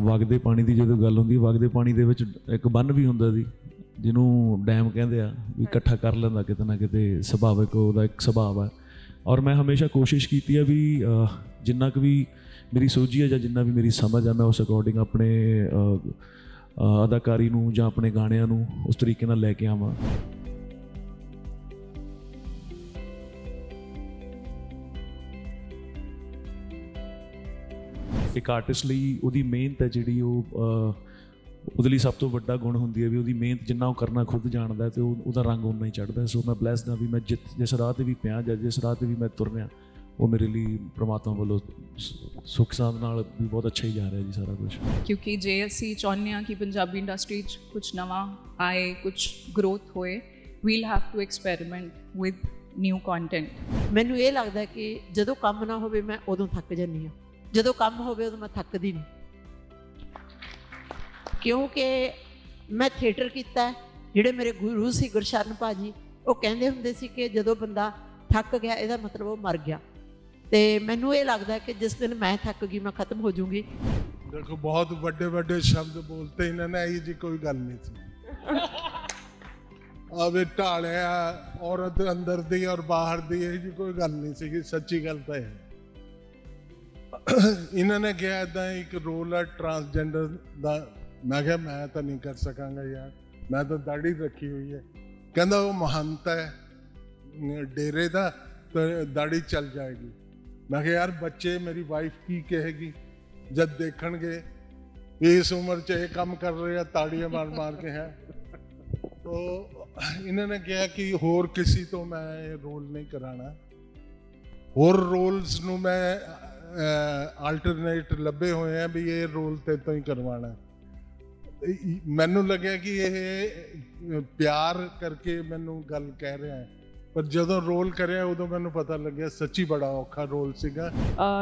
ਵਗਦੇ ਪਾਣੀ ਦੀ ਜਦੋਂ ਗੱਲ ਹੁੰਦੀ ਹੈ ਵਗਦੇ ਪਾਣੀ ਦੇ ਵਿੱਚ ਇੱਕ ਬੰਨ ਵੀ ਹੁੰਦਾ ਸੀ, ਜਿਹਨੂੰ ਡੈਮ ਕਹਿੰਦੇ ਆ, ਵੀ ਇਕੱਠਾ ਕਰ ਲੈਂਦਾ ਕਿਤੇ ਨਾ ਕਿਤੇ ਸੁਭਾਵਿਕ ਉਹਦਾ ਇੱਕ ਸੁਭਾਅ ਹੈ ਔਰ ਮੈਂ ਹਮੇਸ਼ਾ ਕੋਸ਼ਿਸ਼ ਕੀਤੀ ਆ ਵੀ ਜਿੰਨਾ ਕੁ ਵੀ ਮੇਰੀ ਸੋਝੀ ਹੈ ਜਾਂ ਜਿੰਨਾ ਵੀ ਮੇਰੀ ਸਮਝ ਆ, ਮੈਂ ਉਸ ਅਕੋਰਡਿੰਗ ਆਪਣੇ ਅਦਾਕਾਰੀ ਨੂੰ ਜਾਂ ਆਪਣੇ ਗਾਣਿਆਂ ਨੂੰ ਉਸ ਤਰੀਕੇ ਨਾਲ ਲੈ ਕੇ ਆਵਾਂ। ਇੱਕ ਆਰਟਿਸਟ ਲਈ ਉਹਦੀ ਮਿਹਨਤ ਹੈ ਜਿਹੜੀ ਉਹ ਉਹਦੇ ਲਈ ਸਭ ਤੋਂ ਵੱਡਾ ਗੁਣ ਹੁੰਦੀ ਹੈ ਵੀ ਉਹਦੀ ਮਿਹਨਤ ਜਿੰਨਾ ਉਹ ਕਰਨਾ ਖੁਦ ਜਾਣਦਾ ਹੈ ਤੇ ਉਹ ਉਹਦਾ ਰੰਗ ਉਨਾ ਹੀ ਚੜ੍ਹਦਾ ਹੈ। ਸੋ ਮੈਂ ਬlesed ਹਾਂ ਵੀ ਮੈਂ ਜਿਸ ਜਿਸ ਰਾਹ ਤੇ ਵੀ ਪਿਆ ਜਾਂ ਜਿਸ ਰਾਹ ਤੇ ਵੀ ਮੈਂ ਤੁਰ ਰਿਹਾ ਉਹ ਮੇਰੇ ਲਈ ਪ੍ਰਮਾਤਮਾ ਵੱਲੋਂ ਸੁੱਖ ਸਾਂਦ ਨਾਲ ਵੀ ਬਹੁਤ ਅੱਛਾ ਹੀ ਜਾ ਰਿਹਾ ਜੀ ਸਾਰਾ ਕੁਝ ਕਿਉਂਕਿ ਜੇ ਅਸੀਂ ਚਾਹੁੰਦੇ ਹਾਂ ਕਿ ਪੰਜਾਬੀ ਇੰਡਸਟਰੀ 'ਚ ਕੁਝ ਨਵਾਂ ਆਏ ਕੁਝ ਗਰੋਥ ਹੋਏ we'll have to experiment with new content ਮੈਨੂੰ ਇਹ ਲੱਗਦਾ ਕਿ ਜਦੋਂ ਕੰਮ ਨਾ ਹੋਵੇ ਮੈਂ ਉਦੋਂ ਥੱਕ ਜਾਂਦੀ ਹਾਂ। ਜਦੋਂ ਕੰਮ ਹੋਵੇ ਉਦੋਂ ਮੈਂ ਥੱਕਦੀ ਨਹੀਂ। ਕਿਉਂਕਿ ਮੈਂ ਥੀਏਟਰ ਕੀਤਾ, ਜਿਹੜੇ ਮੇਰੇ ਗੁਰੂ ਸੀ ਗੁਰਸ਼ਰਨ ਭਾਜੀ, ਉਹ ਕਹਿੰਦੇ ਹੁੰਦੇ ਸੀ ਕਿ ਜਦੋਂ ਬੰਦਾ ਥੱਕ ਗਿਆ, ਇਹਦਾ ਮਤਲਬ ਉਹ ਮਰ ਗਿਆ। ਤੇ ਮੈਨੂੰ ਇਹ ਲੱਗਦਾ ਕਿ ਜਿਸ ਦਿਨ ਮੈਂ ਥੱਕ ਗਈ, ਮੈਂ ਖਤਮ ਹੋ ਜਾਊਂਗੀ। ਦੇਖੋ, ਬਹੁਤ ਵੱਡੇ ਵੱਡੇ ਸ਼ਬਦ ਬੋਲਤੇ ਇਹਨਾਂ ਨੇ, ਇਹ ਜੀ ਕੋਈ ਗੱਲ ਨਹੀਂ ਸੀ। ਆਵੇ ਢਾਲਿਆ ਔਰਤ ਅੰਦਰ ਦੀ ਔਰ ਬਾਹਰ ਦੀ, ਇਹ ਜੀ ਕੋਈ ਗੱਲ ਨਹੀਂ ਸੀ ਸੱਚੀ ਗੱਲ ਤਾਂ ਇਹ ਹੈ। ਇਹਨਾਂ ਨੇ ਕਿਹਾ ਇਦਾਂ ਇੱਕ ਰੋਲ ਹੈ ਟਰਾਂਸਜੈਂਡਰ ਦਾ। ਮੈਂ ਕਿਹਾ ਮੈਂ ਤਾਂ ਨਹੀਂ ਕਰ ਸਕਾਂਗਾ ਯਾਰ। ਮੈਂ ਤਾਂ ਦਾੜੀ ਰੱਖੀ ਹੋਈ ਹੈ। ਕਹਿੰਦਾ ਉਹ ਮਹੰਤ ਹੈ। ਡੇਰੇ ਦਾ ਤੇ ਦਾੜੀ ਚੱਲ ਜਾਏਗੀ। ਮੈਂ ਕਿਹਾ ਯਾਰ ਬੱਚੇ ਮੇਰੀ ਵਾਈਫ ਕੀ ਕਹੇਗੀ? ਜਦ ਦੇਖਣਗੇ ਇਸ ਉਮਰ 'ਚ ਇਹ ਕੰਮ ਕਰ ਰਹੇ ਆ ਤਾੜੀਆਂ ਮਾਰ ਮਾਰ ਕੇ ਹੈ। ਤੋ ਇਹਨਾਂ ਨੇ ਕਿਹਾ ਕਿ ਹੋਰ ਕਿਸੇ ਤੋਂ ਮੈਂ ਇਹ ਰੋਲ ਨਹੀਂ ਕਰਾਣਾ ਹੋਰ ਰੋਲਸ ਨੂੰ ਮੈਂ ਆਲਟਰਨੇਟ ਲੱਭੇ ਹੋਏ ਆ ਵੀ ਇਹ ਰੋਲ ਤੇ ਤੋਂ ਹੀ ਕਰਵਾਣਾ ਮੈਨੂੰ ਲੱਗਿਆ ਕਿ ਇਹ ਪਿਆਰ ਕਰਕੇ ਮੈਨੂੰ ਗੱਲ ਕਹਿ ਰਿਹਾ ਹੈ। ਪਰ ਜਦੋਂ ਰੋਲ ਕਰਿਆ, ਉਦੋਂ ਮੈਨੂੰ ਪਤਾ ਲੱਗਿਆ ਸੱਚੀ ਬੜਾ ਔਖਾ ਰੋਲ ਸੀਗਾ।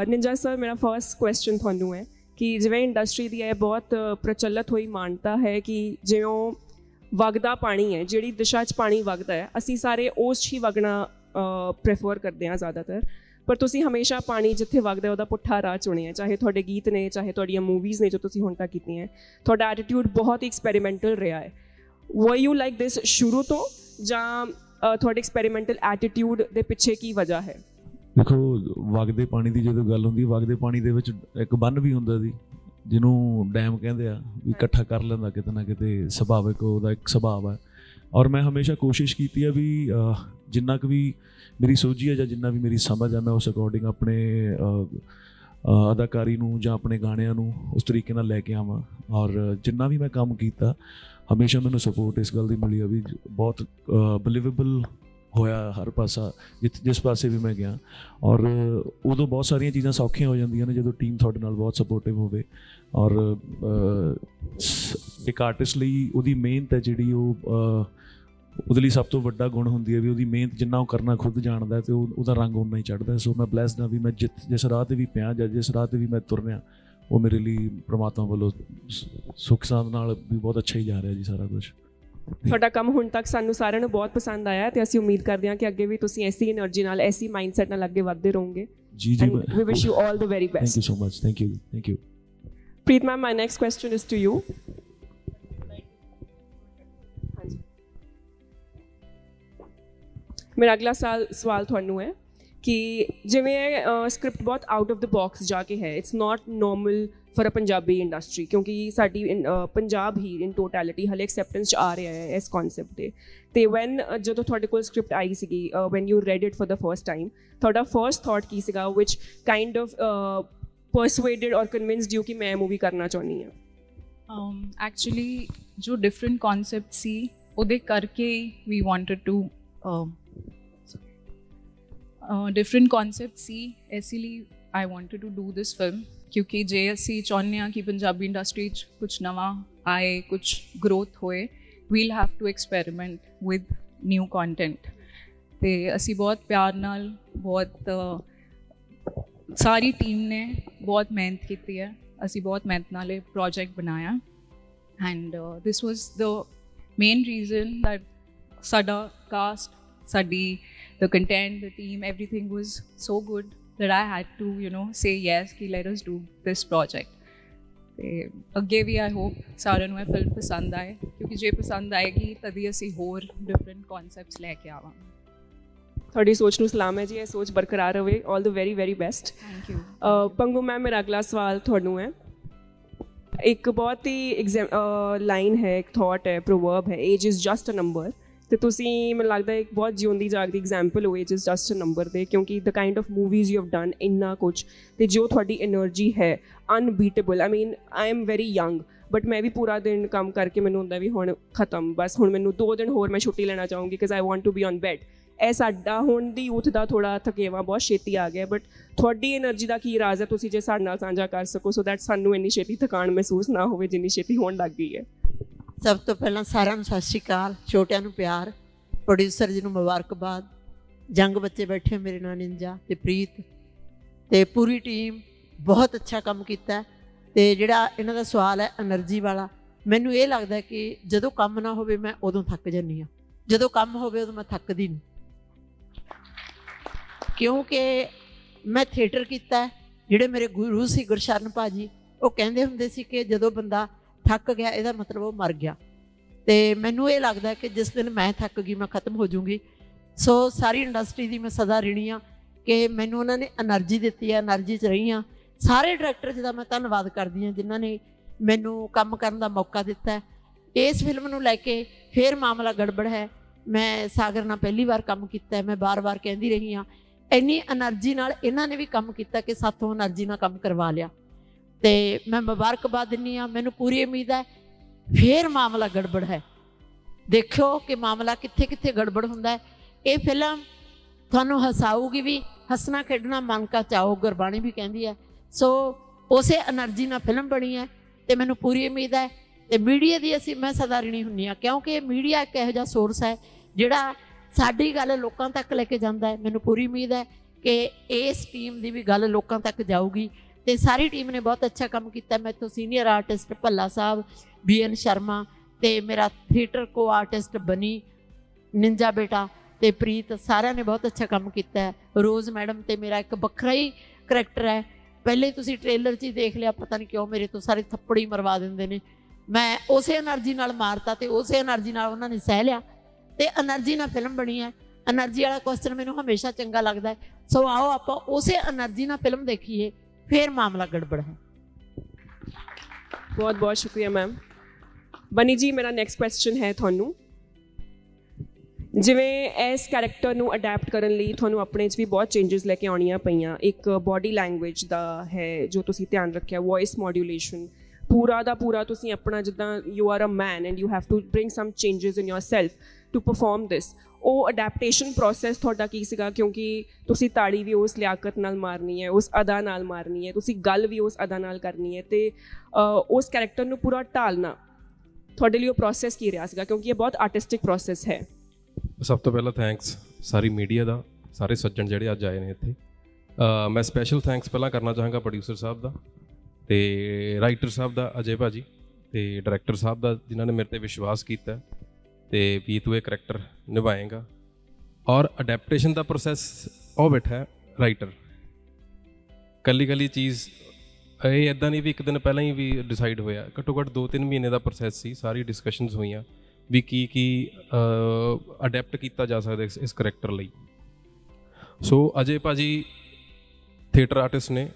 ਨਿੰਜਾ ਸਰ ਮੇਰਾ ਫਰਸਟ ਕੁਐਸਚਨ ਤੁਹਾਨੂੰ ਹੈ ਕਿ ਜਿਵੇਂ ਇੰਡਸਟਰੀ ਦੀ ਇਹ ਬਹੁਤ ਪ੍ਰਚਲਿਤ ਹੋਈ ਮਾਨਤਾ ਹੈ ਕਿ ਜਿਉਂ ਵਗਦਾ ਪਾਣੀ ਹੈ, ਜਿਹੜੀ ਦਿਸ਼ਾ 'ਚ ਪਾਣੀ ਵਗਦਾ ਹੈ, ਅਸੀਂ ਸਾਰੇ ਉਸ 'ਚ ਹੀ ਵਗਣਾ ਪ੍ਰੇਫਰ ਕਰਦੇ ਹਾਂ ਜ਼ਿਆਦਾਤਰ। ਪਰ ਤੁਸੀਂ ਹਮੇਸ਼ਾ ਪਾਣੀ ਜਿੱਥੇ ਵਗਦਾ ਉਹਦਾ ਪੁੱਠਾ ਰਾਹ ਚੁਣਿਆ ਚਾਹੇ ਤੁਹਾਡੇ ਗੀਤ ਨੇ, ਚਾਹੇ ਤੁਹਾਡੀਆਂ ਮੂਵੀਜ਼ ਨੇ ਜੋ ਤੁਸੀਂ ਹੁਣ ਤੱਕ ਕੀਤੀਆਂ ਤੁਹਾਡਾ ਐਟੀਟਿਊਡ ਬਹੁਤ ਹੀ ਐਕਸਪੈਰੀਮੈਂਟਲ ਰਿਹਾ ਹੈ। ਵਰ ਯੂ ਲਾਈਕ ਦਿਸ ਸ਼ੁਰੂ ਤੋਂ ਜਾਂ ਤੁਹਾਡੇ ਐਕਸਪੈਰੀਮੈਂਟਲ ਐਟੀਟਿਊਡ ਦੇ ਪਿੱਛੇ ਕੀ ਵਜ੍ਹਾ ਹੈ? ਦੇਖੋ, ਵਗਦੇ ਪਾਣੀ ਦੀ ਜਦੋਂ ਗੱਲ ਹੁੰਦੀ ਵਗਦੇ ਪਾਣੀ ਦੇ ਵਿੱਚ ਇੱਕ ਬੰਨ ਵੀ ਹੁੰਦਾ ਸੀ, ਜਿਹਨੂੰ ਡੈਮ ਕਹਿੰਦੇ ਆ, ਵੀ ਇਕੱਠਾ ਕਰ ਲੈਂਦਾ ਕਿਤੇ ਨਾ ਕਿਤੇ, ਸੁਭਾਵਿਕ ਉਹਦਾ ਇੱਕ ਸੁਭਾਅ ਹੈ ਔਰ ਮੈਂ ਹਮੇਸ਼ਾ ਕੋਸ਼ਿਸ਼ ਕੀਤੀ ਆ ਵੀ ਜਿੰਨਾ ਕੁ ਵੀ ਮੇਰੀ ਸੋਝੀ ਹੈ ਜਾਂ ਜਿੰਨਾ ਵੀ ਮੇਰੀ ਸਮਝ ਆ ਮੈਂ ਉਸ ਅਕੋਰਡਿੰਗ ਆਪਣੇ ਅਦਾਕਾਰੀ ਨੂੰ ਜਾਂ ਆਪਣੇ ਗਾਣਿਆਂ ਨੂੰ ਉਸ ਤਰੀਕੇ ਨਾਲ ਲੈ ਕੇ ਆਵਾਂ। ਔਰ ਜਿੰਨਾ ਵੀ ਮੈਂ ਕੰਮ ਕੀਤਾ, ਹਮੇਸ਼ਾ ਮੈਨੂੰ ਸਪੋਰਟ ਇਸ ਗੱਲ ਦੀ ਮਿਲੀ ਆ ਵੀ ਬਹੁਤ ਬਿਲੀਵੇਬਲ ਹੋਇਆ ਹਰ ਪਾਸਾ ਜਿਸ ਜਿਸ ਪਾਸੇ ਵੀ ਮੈਂ ਗਿਆ। ਔਰ ਉਦੋਂ ਬਹੁਤ ਸਾਰੀਆਂ ਚੀਜ਼ਾਂ ਸੌਖੀਆਂ ਹੋ ਜਾਂਦੀਆਂ ਨੇ ਜਦੋਂ ਟੀਮ ਤੁਹਾਡੇ ਨਾਲ ਬਹੁਤ ਸਪੋਰਟਿਵ ਹੋਵੇ। ਔਰ ਇੱਕ ਆਰਟਿਸਟ ਲਈ ਉਹਦੀ ਮਿਹਨਤ ਹੈ ਜਿਹੜੀ ਉਹ ਉਹਦੇ ਲਈ ਸਭ ਤੋਂ ਵੱਡਾ ਗੁਣ ਹੁੰਦੀ ਹੈ ਵੀ ਉਹਦੀ ਮਿਹਨਤ ਜਿੰਨਾ ਉਹ ਕਰਨਾ ਖੁਦ ਜਾਣਦਾ ਤੇ ਉਹਦਾ ਰੰਗ ਉਨਾ ਹੀ ਚੜਦਾ ਸੋ ਮੈਂ ਬlesed ਹਾਂ ਵੀ ਮੈਂ ਜਿੱਤ ਜਿਸ ਰਾਹ ਤੇ ਵੀ ਪਿਆ ਜਾਂ ਜਿਸ ਰਾਹ ਤੇ ਵੀ ਮੈਂ ਤੁਰਨਿਆ ਉਹ ਮੇਰੇ ਲਈ ਪ੍ਰਮਾਤਮਾ ਵੱਲੋਂ ਸੁੱਖ ਸਾਧ ਨਾਲ ਵੀ ਬਹੁਤ ਅੱਛਾ ਹੀ ਜਾ ਰਿਹਾ ਜੀ ਸਾਰਾ ਕੁਝ ਤੁਹਾਡਾ ਕੰਮ ਹੁਣ ਤੱਕ ਸਾਨੂੰ ਸਾਰਿਆਂ ਨੂੰ ਬਹੁਤ ਪਸੰਦ ਆਇਆ ਤੇ ਅਸੀਂ ਉਮੀਦ ਕਰਦੇ ਹਾਂ ਕਿ ਅੱਗੇ ਵੀ ਤੁਸੀਂ ਐਸੀ એનર્ਜੀ ਨਾਲ ਐਸੀ ਮਾਈਂਡਸੈਟ ਨਾਲ ਅੱਗੇ ਵਧਦੇ ਰਹੋਗੇ। ਜੀ ਜੀ we wish you all the very best thank you so much thank you thank you Preet ma'am my next question is to you ਮੇਰਾ ਅਗਲਾ ਸਾਲ, ਸਵਾਲ ਤੁਹਾਨੂੰ ਹੈ ਕਿ ਜਿਵੇਂ ਸਕ੍ਰਿਪਟ ਬਹੁਤ ਆਊਟ ਆਫ ਦ ਬਾਕਸ ਜਾ ਕੇ ਹੈ it's not normal for a Punjabi industry ਕਿਉਂਕਿ ਸਾਡੀ ਇਨ- ਪੰਜਾਬ ਹੀ ਇਨ ਟੋਟੈਲਿਟੀ ਹਲੇ ਐਕਸੈਪਟੈਂਸ ਚ ਆ ਰਿਹਾ ਹੈ ਇਸ ਕਨਸੈਪਟ ਤੇ। ਤੇ ਵੈਨ ਜਦੋਂ ਤੁਹਾਡੇ ਕੋਲ ਸਕ੍ਰਿਪਟ ਆਈ ਸੀਗੀ when you read it for the first time ਤੁਹਾਡਾ ਫਰਸਟ ਥਾਟ ਕੀ ਸੀਗਾ ਵਿਚ ਕਾਈਂਡ ਆਫ ਪਰਸੂਏਡਡ ਔਰ ਕਨਵਿੰਸਡ ਯੂ ਕਿ ਮੈਂ ਮੂਵੀ ਕਰਨਾ ਚਾਹੁੰਦੀ ਹਾਂ? Um, ਐਕਚੁਅਲੀ ਜੋ ਡਿਫਰੈਂਟ ਕਨਸੈਪਟ ਸੀ, ਉਹਦੇ ਕਰਕੇ ਵੀ ਵਾਂਟਡ ਟੂ ਡਿਫਰੈਂਟ ਕਨਸੈਪਟ ਸੀ ਇਸ ਲਈ I wanted to do this film ਕਿਉਂਕਿ ਜੇ ਅਸੀਂ ਚਾਹੁੰਦੇ ਹਾਂ ਕਿ ਪੰਜਾਬੀ ਇੰਡਸਟਰੀ 'ਚ ਕੁਝ ਨਵਾਂ ਆਏ ਕੁਝ ਗਰੋਥ ਹੋਏ we'll have to experiment with new content ਤੇ ਅਸੀਂ ਬਹੁਤ ਪਿਆਰ ਨਾਲ ਬਹੁਤ ਅ, ਸਾਰੀ ਟੀਮ ਨੇ ਬਹੁਤ ਮਿਹਨਤ ਕੀਤੀ ਹੈ ਅਸੀਂ ਬਹੁਤ ਮਿਹਨਤ ਨਾਲ ਇਹ ਪ੍ਰੋਜੈਕਟ ਬਣਾਇਆ and this was the main reason that ਸਾਡਾ ਕਾਸਟ ਸਾਡੀ the content the team everything was so good that i had to you know say yes ki let us do this project. ਤੇ ਅੱਗੇ ਵੀ I hope ਸਾਰਿਆਂ ਨੂੰ ਇਹ film ਪਸੰਦ ਆਏ ਕਿਉਂਕਿ ਜੇ ਪਸੰਦ ਆਏਗੀ ਤਦੀ ਅਸੀਂ ਹੋਰ ਡਿਫਰੈਂਟ ਕਨਸੈਪਟਸ ਲੈ ਕੇ ਆਵਾਂਗੇ ਤੁਹਾਡੀ ਸੋਚ ਨੂੰ ਸਲਾਮ ਹੈ ਜੀ ਇਹ ਸੋਚ ਬਰਕਰਾਰ ਰਵੇ। 올 the very very best thank you Pangu ma'am ਮੇਰਾ ਅਗਲਾ ਸਵਾਲ ਤੁਹਾਨੂੰ ਹੈ। ਇੱਕ ਬਹੁਤ ਹੀ ਲਾਈਨ ਹੈ ਇੱਕ ਥਾਟ ਹੈ ਪ੍ਰੋਵਰਬ ਹੈ age is just a number ਤੇ ਤੁਸੀਂ, ਮੈਨੂੰ ਲੱਗਦਾ ਇੱਕ ਬਹੁਤ ਜਿਉਂਦੀ ਜਾਗਦੀ ਐਗਜ਼ਾਮਪਲ ਹੋਏ ਜਿਸ ਜਸਟ ਨੰਬਰ ਦੇ ਕਿਉਂਕਿ the kind of movies you have done ਇੰਨਾ ਕੁਝ ਤੇ ਜੋ ਤੁਹਾਡੀ એનર્ਜੀ ਹੈ unbeatable I mean I am very young but ਮੈਂ ਵੀ ਪੂਰਾ ਦਿਨ ਕੰਮ ਕਰਕੇ ਮੈਨੂੰ ਹੁੰਦਾ ਵੀ ਹੁਣ ਖਤਮ, ਬਸ ਹੁਣ ਮੈਨੂੰ ਦੋ ਦਿਨ ਹੋਰ ਮੈਂ ਛੁੱਟੀ ਲੈਣਾ ਚਾਹੂੰਗੀ ਕਿਉਂਕਿ I want to be on bed ਇਹ ਸਾਡਾ ਹੁਣ ਦੀ ਯੂਥ ਦਾ ਥੋੜਾ ਥਕੇਵਾ ਬਹੁਤ ਛੇਤੀ ਆ ਗਿਆ ਬਟ ਤੁਹਾਡੀ એનર્ਜੀ ਦਾ ਕੀ ਰਾਜ਼ ਹੈ ਤੁਸੀਂ ਜੇ ਸਾਡੇ ਨਾਲ ਸਾਂਝਾ ਕਰ ਸਕੋ ਸੋ ਦੈਟ ਸਾਨੂੰ ਇੰਨੀ ਛੇਤੀ ਥਕਾਨ ਮਹਿਸੂਸ ਨਾ ਹੋਵੇ ਜਿੰਨੀ ਛੇਤੀ ਹੋਣ ਲੱਗ ਗਈ ਹੈ। ਸਭ ਤੋਂ ਪਹਿਲਾਂ ਸਾਰਿਆਂ ਨੂੰ ਸਤਿ ਸ਼੍ਰੀ ਅਕਾਲ, ਛੋਟਿਆਂ ਨੂੰ ਪਿਆਰ ਪ੍ਰੋਡਿਊਸਰ ਜੀ ਨੂੰ ਮੁਬਾਰਕਬਾਦ, ਜੰਗ ਬੱਚੇ ਬੈਠੇ ਮੇਰੇ ਨਾਲ ਨਿੰਜਾ ਤੇ ਪ੍ਰੀਤ ਤੇ ਪੂਰੀ ਟੀਮ ਬਹੁਤ ਅੱਛਾ ਕੰਮ ਕੀਤਾ ਤੇ ਜਿਹੜਾ ਇਹਨਾਂ ਦਾ ਸਵਾਲ ਹੈ એનર્ਜੀ ਵਾਲਾ, ਮੈਨੂੰ ਇਹ ਲੱਗਦਾ ਕਿ ਜਦੋਂ ਕੰਮ ਨਾ ਹੋਵੇ ਮੈਂ ਉਦੋਂ ਥੱਕ ਜਾਂਦੀ ਆ ਜਦੋਂ ਕੰਮ ਹੋਵੇ ਉਦੋਂ ਮੈਂ ਥੱਕਦੀ ਨਹੀਂ। ਕਿਉਂਕਿ ਮੈਂ ਥੀਏਟਰ ਕੀਤਾ ਜਿਹੜੇ ਮੇਰੇ ਗੁਰੂ ਸੀ ਗੁਰਸ਼ਰਨ ਭਾਜੀ, ਉਹ ਕਹਿੰਦੇ ਹੁੰਦੇ ਸੀ ਕਿ ਜਦੋਂ ਬੰਦਾ ਥੱਕ ਗਿਆ, ਇਹਦਾ ਮਤਲਬ ਉਹ ਮਰ ਗਿਆ। ਤੇ ਮੈਨੂੰ ਇਹ ਲੱਗਦਾ ਕਿ ਜਿਸ ਦਿਨ ਮੈਂ ਥੱਕ ਗਈ, ਮੈਂ ਖਤਮ ਹੋ ਜਾਊਂਗੀ ਸੋ ਸਾਰੀ ਇੰਡਸਟਰੀ ਦੀ ਮੈਂ ਸਦਾ ਰਿਣੀ ਆ ਕਿ ਮੈਨੂੰ ਉਹਨਾਂ ਨੇ એનર્ਜੀ ਦਿੱਤੀ ਆ એનર્ਜੀ ਚ ਰਹੀ ਆ। ਸਾਰੇ ਡਾਇਰੈਕਟਰ ਜਿਹਦਾ ਮੈਂ ਧੰਨਵਾਦ ਕਰਦੀ ਆ, ਜਿਨ੍ਹਾਂ ਨੇ ਮੈਨੂੰ ਕੰਮ ਕਰਨ ਦਾ ਮੌਕਾ ਦਿੱਤਾ। ਇਸ ਫਿਲਮ ਨੂੰ ਲੈ ਕੇ ਫੇਰ ਮਾਮਲਾ ਗੜਬੜ ਹੈ। ਮੈਂ ਸਾਗਰ ਨਾਲ ਪਹਿਲੀ ਵਾਰ ਕੰਮ ਕੀਤਾ ਮੈਂ ਬਾਰ-ਬਾਰ ਕਹਿੰਦੀ ਰਹੀ ਆ। ਇੰਨੀ એનર્ਜੀ ਨਾਲ ਇਹਨਾਂ ਨੇ ਵੀ ਕੰਮ ਕੀਤਾ ਕਿ ਸਾਥੋਂ એનર્ਜੀ ਨਾਲ ਕੰਮ ਕਰਵਾ ਲਿਆ। ਤੇ ਮੈਂ ਮੁਬਾਰਕਬਾਦ ਦਿੰਨੀ ਆ ਮੈਨੂੰ ਪੂਰੀ ਉਮੀਦ ਹੈ। ਫੇਰ ਮਾਮਲਾ ਗੜਬੜ ਹੈ। ਦੇਖਿਓ ਕਿ ਮਾਮਲਾ ਕਿੱਥੇ ਕਿੱਥੇ ਗੜਬੜ ਹੁੰਦਾ ਹੈ। ਇਹ ਫਿਲਮ ਤੁਹਾਨੂੰ ਹਸਾਊਗੀ ਵੀ, ਹੱਸਣਾ ਖੇਡਣਾ ਮਨ ਕਾ ਚਾਹੋ, ਗੁਰਬਾਣੀ ਵੀ ਕਹਿੰਦੀ ਹੈ। ਸੋ ਉਸੇ એનર્ਜੀ ਨਾਲ ਫਿਲਮ ਬਣੀ ਹੈ ਤੇ ਮੈਨੂੰ ਪੂਰੀ ਉਮੀਦ ਹੈ ਤੇ ਮੀਡੀਆ ਦੀ ਅਸੀਂ ਮੈਂ ਸਦਾ ਰਣੀ ਹੁੰਨੀ ਆ ਕਿਉਂਕਿ ਮੀਡੀਆ ਇੱਕ ਇਹੋ ਜਿਹਾ ਸੋਰਸ ਹੈ ਜਿਹੜਾ ਸਾਡੀ ਗੱਲ ਲੋਕਾਂ ਤੱਕ ਲੈ ਕੇ ਜਾਂਦਾ ਹੈ। ਮੈਨੂੰ ਪੂਰੀ ਉਮੀਦ ਹੈ ਕਿ ਇਸ ਟੀਮ ਦੀ ਵੀ ਗੱਲ ਲੋਕਾਂ ਤੱਕ ਜਾਊਗੀ। ਤੇ ਸਾਰੀ ਟੀਮ ਨੇ ਬਹੁਤ ਅੱਛਾ ਕੰਮ ਕੀਤਾ। ਮੈਂ ਤੋਂ senior artist Bhalla Sahib, B N Sharma ਤੇ ਮੇਰਾ ਥੀਏਟਰ ਕੋ ਆਰਟਿਸਟ ਬਣੀ ਨਿੰਜਾ ਬੇਟਾ ਤੇ ਪ੍ਰੀਤ, ਸਾਰਿਆਂ ਨੇ ਬਹੁਤ ਅੱਛਾ ਕੰਮ ਕੀਤਾ ਹੈ। ਰੋਜ਼ ਮੈਡਮ ਤੇ ਮੇਰਾ ਇੱਕ ਵੱਖਰਾ ਹੀ ਕਰੈਕਟਰ ਹੈ। ਪਹਿਲੇ ਤੁਸੀਂ ਟ੍ਰੇਲਰ 'ਚ ਹੀ ਦੇਖ ਲਿਆ, ਪਤਾ ਨਹੀਂ ਕਿਉਂ ਮੇਰੇ ਤੋਂ ਸਾਰੇ ਥੱਪੜ ਹੀ ਮਰਵਾ ਦਿੰਦੇ ਨੇ। ਮੈਂ ਉਸੇ એનર્ਜੀ ਨਾਲ ਮਾਰਤਾ ਤੇ ਉਸੇ એનર્ਜੀ ਨਾਲ ਉਹਨਾਂ ਨੇ ਸਹਿ ਲਿਆ ਤੇ એનર્ਜੀ ਨਾਲ ਫਿਲਮ ਬਣੀ ਹੈ। એનર્ਜੀ ਵਾਲਾ ਕੁਐਸਚਨ ਮੈਨੂੰ ਹਮੇਸ਼ਾ ਚੰਗਾ ਲੱਗਦਾ ਸੋ ਆਓ ਆਪਾਂ ਉਸੇ એનર્ਜੀ ਨਾਲ ਫਿਲਮ ਦੇਖੀਏ। ਫੇਰ ਮਾਮਲਾ ਗੜਬੜ ਹੈ ਬਹੁਤ ਬਹੁਤ ਸ਼ੁਕਰੀਆ ਮੈਮ ਬਨੀ ਜੀ ਮੇਰਾ ਨੈਕਸਟ ਕੁਐਸਚਨ ਹੈ ਤੁਹਾਨੂੰ ਜਿਵੇਂ ਇਸ ਕੈਰੈਕਟਰ ਨੂੰ ਅਡਾਪਟ ਕਰਨ ਲਈ ਤੁਹਾਨੂੰ ਆਪਣੇ 'ਚ ਵੀ ਬਹੁਤ ਚੇਂਜਸ ਲੈ ਕੇ ਆਉਣੀਆਂ ਪਈਆਂ ਇੱਕ ਬਾਡੀ ਲੈਂਗੁਏਜ ਦਾ ਹੈ ਜੋ ਤੁਸੀਂ ਧਿਆਨ ਰੱਖਿਆ ਵੌਇਸ ਮੋਡੂਲੇਸ਼ਨ ਪੂਰਾ ਦਾ ਪੂਰਾ ਤੁਸੀਂ ਆਪਣਾ ਜਿੱਦਾਂ you are a man and you have to bring some changes in yourself to perform this ਉਹ ਅਡੈਪਟੇਸ਼ਨ ਪ੍ਰੋਸੈਸ ਤੁਹਾਡਾ ਕੀ ਸੀਗਾ? ਕਿਉਂਕਿ ਤੁਸੀਂ ਤਾੜੀ ਵੀ ਉਸ ਲਿਆਕਤ ਨਾਲ ਮਾਰਨੀ ਹੈ, ਉਸ ਅਦਾ ਨਾਲ ਮਾਰਨੀ ਹੈ, ਤੁਸੀਂ ਗੱਲ ਵੀ ਉਸ ਅਦਾ ਨਾਲ ਕਰਨੀ ਹੈ ਤੇ ਉਸ ਕੈਰੈਕਟਰ ਨੂੰ ਪੂਰਾ ਢਾਲਣਾ ਤੁਹਾਡੇ ਲਈ ਉਹ ਪ੍ਰੋਸੈਸ ਕੀ ਰਿਹਾ ਸੀਗਾ? ਕਿਉਂਕਿ ਇਹ ਬਹੁਤ ਆਰਟਿਸਟਿਕ ਪ੍ਰੋਸੈਸ ਹੈ। ਸਭ ਤੋਂ ਪਹਿਲਾਂ ਥੈਂਕਸ ਸਾਰੀ ਮੀਡੀਆ ਦਾ, ਸਾਰੇ ਸੱਜਣ ਜਿਹੜੇ ਅੱਜ ਆਏ ਨੇ ਇੱਥੇ। ਮੈਂ ਸਪੈਸ਼ਲ ਥੈਂਕਸ ਪਹਿਲਾਂ ਕਰਨਾ ਚਾਹਾਂਗਾ ਪ੍ਰੋਡਿਊਸਰ ਸਾਹਿਬ ਦਾ ਤੇ ਰਾਈਟਰ ਸਾਹਿਬ ਦਾ ਅਜੇ ਭਾਜੀ ਤੇ ਡਾਇਰੈਕਟਰ ਸਾਹਿਬ ਦਾ ਜਿਨ੍ਹਾਂ ਨੇ ਮੇਰੇ ਤੇ ਵਿਸ਼ਵਾਸ ਕੀਤਾ। ਤੇ ਵੀ ਤੂੰ ਇਹ ਕਰੈਕਟਰ ਨਿਭਾਏਗਾ। ਔਰ ਅਡੈਪਟੇਸ਼ਨ ਦਾ ਪ੍ਰੋਸੈਸ ਉਹ ਬੈਠਾ ਰਾਈਟਰ ਕੱਲੀ ਕੱਲੀ ਚੀਜ਼, ਇਹ ਇਦਾਂ ਨਹੀਂ ਵੀ ਇੱਕ ਦਿਨ ਪਹਿਲਾਂ ਹੀ ਵੀ ਡਿਸਾਈਡ ਹੋਇਆ। ਘੱਟੋ ਘੱਟ 2-3 ਮਹੀਨੇ ਦਾ ਪ੍ਰੋਸੈਸ ਸੀ, ਸਾਰੀ ਡਿਸਕਸ਼ਨਸ ਹੋਈਆਂ ਵੀ ਕੀ ਕੀ ਅਡੈਪਟ ਕੀਤਾ ਜਾ ਸਕਦਾ ਇਸ ਇਸ ਕਰੈਕਟਰ ਲਈ। ਸੋ ਅਜੇ ਭਾਜੀ ਥੀਏਟਰ ਆਰਟਿਸਟ ਨੇ,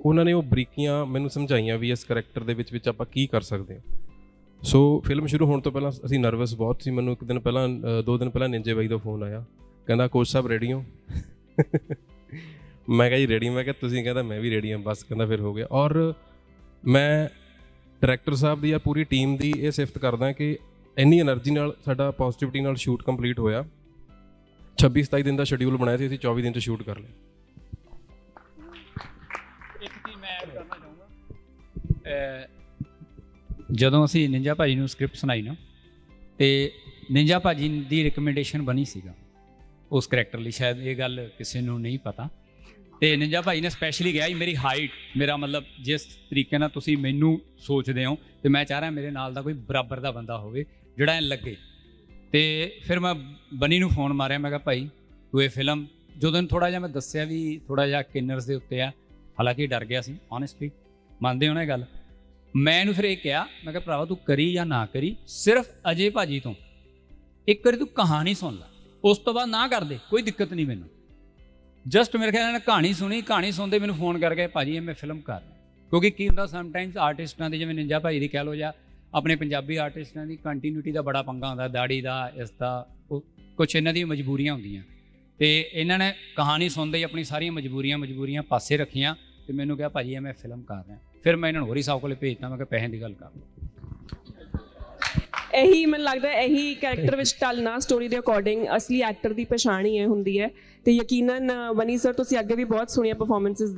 ਉਹਨਾਂ ਨੇ ਉਹ ਬਰੀਕੀਆਂ ਮੈਨੂੰ ਸਮਝਾਈਆਂ ਵੀ ਇਸ ਕਰੈਕਟਰ ਦੇ ਵਿੱਚ ਵਿੱਚ ਆਪਾਂ ਕੀ ਕਰ ਸਕਦੇ ਹਾਂ। ਸੋ ਫਿਲਮ ਸ਼ੁਰੂ ਹੋਣ ਤੋਂ ਪਹਿਲਾਂ ਅਸੀਂ ਨਰਵਸ ਬਹੁਤ ਸੀ। ਮੈਨੂੰ ਇੱਕ ਦਿਨ ਪਹਿਲਾਂ ਦੋ ਦਿਨ ਪਹਿਲਾਂ ਨਿੰਜੇ ਬਾਈ ਦਾ ਫੋਨ ਆਇਆ। ਕਹਿੰਦਾ ਕੋਚ ਸਾਹਿਬ ਰੈਡੀ ਹੋ? ਮੈਂ ਕਿਹਾ ਜੀ ਰੈਡੀ ਮੈਂ ਕਿਹਾ, ਤੁਸੀਂ ਕਹਿੰਦਾ, ਮੈਂ ਵੀ ਰੈਡੀ ਹਾਂ। ਬਸ ਕਹਿੰਦਾ, ਫਿਰ ਹੋ ਗਿਆ। ਔਰ ਮੈਂ ਡਾਇਰੈਕਟਰ ਸਾਹਿਬ ਦੀ ਆ ਪੂਰੀ ਟੀਮ ਦੀ ਇਹ ਸਿਫਤ ਕਰਦਾ ਕਿ ਇੰਨੀ એનર્ਜੀ ਨਾਲ ਸਾਡਾ ਪੋਜ਼ਿਟਿਵਿਟੀ ਨਾਲ ਸ਼ੂਟ ਕੰਪਲੀਟ ਹੋਇਆ। 26 27 ਦਿਨ ਦਾ ਸ਼ਡਿਊਲ ਬਣਾਇਆ ਸੀ। ਅਸੀਂ 24 ਦਿਨ ਚ ਸ਼ੂਟ ਕਰ ਲਿਆ ਇੱਕ ਚੀਜ਼ ਮੈਂ ਕਰਨਾ ਚਾਹੁੰਦਾ। ਜਦੋਂ ਅਸੀਂ ਨਿੰਜਾ ਭਾਜੀ ਨੂੰ ਸਕ੍ਰਿਪਟ ਸੁਣਾਈ ਨਾ, ਤੇ ਨਿੰਜਾ ਭਾਜੀ ਦੀ ਰეკਮੈਂਡੇਸ਼ਨ ਬਣੀ ਸੀਗਾ। ਉਸ ਕਰੈਕਟਰ ਲਈ ਸ਼ਾਇਦ ਇਹ ਗੱਲ ਕਿਸੇ ਨੂੰ ਨਹੀਂ ਪਤਾ। ਤੇ ਨਿੰਜਾ ਭਾਈ ਨੇ ਸਪੈਸ਼ਲੀ ਕਿਹਾ ਜੀ, ਮੇਰੀ ਹਾਈਟ ਮੇਰਾ ਮਤਲਬ ਜਿਸ ਤਰੀਕੇ ਨਾਲ ਤੁਸੀਂ ਮੈਨੂੰ ਸੋਚਦੇ ਹੋ, ਤੇ ਮੈਂ ਚਾਹ ਰਿਹਾ ਮੇਰੇ ਨਾਲ ਦਾ ਕੋਈ ਬਰਾਬਰ ਦਾ ਬੰਦਾ ਹੋਵੇ, ਜਿਹੜਾ ਐ ਲੱਗੇ। ਤੇ ਫਿਰ ਮੈਂ ਬਨੀ ਨੂੰ ਫੋਨ ਮਾਰਿਆ, ਮੈਂ ਕਿਹਾ, ਭਾਈ, ਤੂੰ ਇਹ ਫਿਲਮ ਜਦੋਂ ਥੋੜਾ ਜਿਹਾ ਮੈਂ ਦੱਸਿਆ ਵੀ ਥੋੜਾ ਜਿਹਾ ਕਿਨਰਸ ਦੇ ਉੱਤੇ ਆ, ਹਾਲਾਂਕਿ ਡਰ ਗਿਆ ਸੀ ਓਨੈਸਟਲੀ ਮੰਨਦੇ ਹੋ ਨਾ ਇਹ ਗੱਲ? ਮੈਂ ਇਹਨੂੰ ਫਿਰ ਇਹ ਕਿਹਾ, ਮੈਂ ਕਿਹਾ, ਭਰਾਵਾ ਤੂੰ ਕਰੀ ਜਾਂ ਨਾ ਕਰੀ, ਸਿਰਫ ਅਜੇ ਭਾਜੀ ਤੋਂ। ਇੱਕ ਵਾਰੀ ਤੂੰ ਕਹਾਣੀ ਸੁਣ ਲੈ। ਉਸ ਤੋਂ ਬਾਅਦ ਨਾ ਕਰ ਦੇ, ਕੋਈ ਦਿੱਕਤ ਨਹੀਂ ਮੈਨੂੰ। ਜਸਟ ਮੇਰੇ ਖਿਆਲ ਨਾਲ ਕਹਾਣੀ ਸੁਣੀ, ਕਹਾਣੀ ਸੁਣਦੇ ਮੈਨੂੰ ਫੋਨ ਕਰਕੇ ਭਾਜੀ, ਇਹ ਮੈਂ ਫਿਲਮ ਕਰ ਰਿਹਾ। ਕਿਉਂਕਿ ਕੀ ਹੁੰਦਾ ਸਮਟਾਈਮਸ ਆਰਟਿਸਟਾਂ ਦੇ ਜਿਵੇਂ ਨਿੰਜਾ ਭਾਈ ਦੀ ਕਹਿ ਲੋ ਜਾਂ ਆਪਣੇ ਪੰਜਾਬੀ ਆਰਟਿਸਟਾਂ ਦੀ ਕੰਟੀਨਿਊਟੀ ਦਾ ਬੜਾ ਪੰਗਾ ਹੁੰਦਾ, ਦਾੜੀ ਦਾ, ਇਸ ਦਾ ਕੁਝ ਇਹਨਾਂ ਦੀਆਂ ਮਜਬੂਰੀਆਂ ਹੁੰਦੀਆਂ। ਤੇ ਇਹਨਾਂ ਨੇ ਕਹਾਣੀ ਸੁਣਦੇ ਹੀ ਆਪਣੀ ਸਾਰੀਆਂ ਮਜਬੂਰੀਆਂ ਮਜਬੂਰੀਆਂ ਪਾਸੇ ਰੱਖੀਆਂ ਤੇ ਮੈਨੂੰ ਕਿਹਾ, ਭਾਜੀ, ਇਹ ਮੈਂ ਫਿਲਮ ਕਰ ਰਿਹਾ। ਫਿਰ ਮੈਂ ਇਹਨਾਂ ਨੂੰ ਹੋਰੀ ਸਾਹਿਬ ਕੋਲੇ ਭੇਜਤਾ ਮੈਂ ਕਿ ਪੈਸੇ ਦੀ ਗੱਲ ਕਰ। ਇਹੀ ਮੈਨੂੰ ਲੱਗਦਾ ਇਹੀ ਕੈਰੈਕਟਰ ਵਿੱਚ ਟਲਣਾ ਸਟੋਰੀ ਦੇ ਅਕੋਰਡਿੰਗ ਅਸਲੀ ਐਕਟਰ ਦੀ ਪਛਾਣ ਹੈ ਹੁੰਦੀ ਹੈ। ਤੇ ਯਕੀਨਨ ਵਨੀ ਸਰ ਤੁਸੀਂ ਅੱਗੇ ਵੀ ਬਹੁਤ ਸੋਹਣੀਆਂ ਪਰਫਾਰਮੈਂਸਸ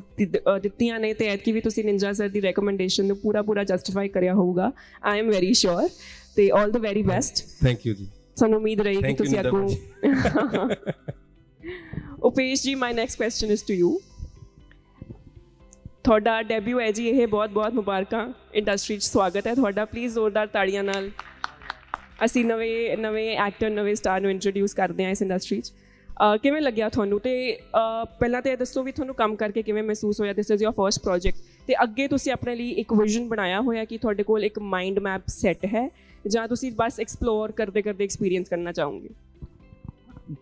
ਦਿੱਤੀਆਂ ਨੇ ਤੇ ਐਤਕੀ ਵੀ ਤੁਸੀਂ ਨਿੰਜਾ ਸਰ ਦੀ ਰეკਮੈਂਡੇਸ਼ਨ ਨੂੰ ਪੂਰਾ ਪੂਰਾ ਜਸਟੀਫਾਈ ਕਰਿਆ ਹੋਊਗਾ। ਆਈ ਐਮ ਵੈਰੀ ਸ਼ੋਰ ਤੇ all the very best thank you ji. ਸਾਨੂੰ ਉਮੀਦ ਰਹੀ ਕਿ ਤੁਸੀਂ ਅੱਗੋਂ Upesh ji my next question is to you ਤੁਹਾਡਾ ਡੈਬਿਊ ਹੈ ਜੀ, ਇਹ ਬਹੁਤ ਬਹੁਤ ਮੁਬਾਰਕਾਂ ਇੰਡਸਟਰੀ 'ਚ ਸਵਾਗਤ ਹੈ ਤੁਹਾਡਾ ਪਲੀਜ਼ ਜ਼ੋਰਦਾਰ ਤਾੜੀਆਂ ਨਾਲ। ਅਸੀਂ ਨਵੇਂ ਨਵੇਂ ਐਕਟਰ ਨਵੇਂ ਸਟਾਰ ਨੂੰ ਇੰਟਰੋਡਿਊਸ ਕਰਦੇ ਹਾਂ ਇਸ ਇੰਡਸਟਰੀ 'ਚ। ਕਿਵੇਂ ਲੱਗਿਆ ਤੁਹਾਨੂੰ? ਤੇ ਪਹਿਲਾਂ ਤੇ ਇਹ ਦੱਸੋ ਵੀ ਤੁਹਾਨੂੰ ਕੰਮ ਕਰਕੇ ਕਿਵੇਂ ਮਹਿਸੂਸ ਹੋਇਆ? This is your first project ਤੇ ਅੱਗੇ ਤੁਸੀਂ ਆਪਣੇ ਲਈ ਇੱਕ ਵਿਜ਼ਨ ਬਣਾਇਆ ਹੋਇਆ ਕਿ ਤੁਹਾਡੇ ਕੋਲ ਇੱਕ ਮਾਈਂਡ ਮੈਪ ਸੈੱਟ ਹੈ, ਜਾਂ ਤੁਸੀਂ ਬਸ ਐਕਸਪਲੋਰ ਕਰਦੇ ਕਰਦੇ ਐਕਸਪੀਰੀਅੰਸ ਕਰਨਾ ਚਾਹੋਗੇ?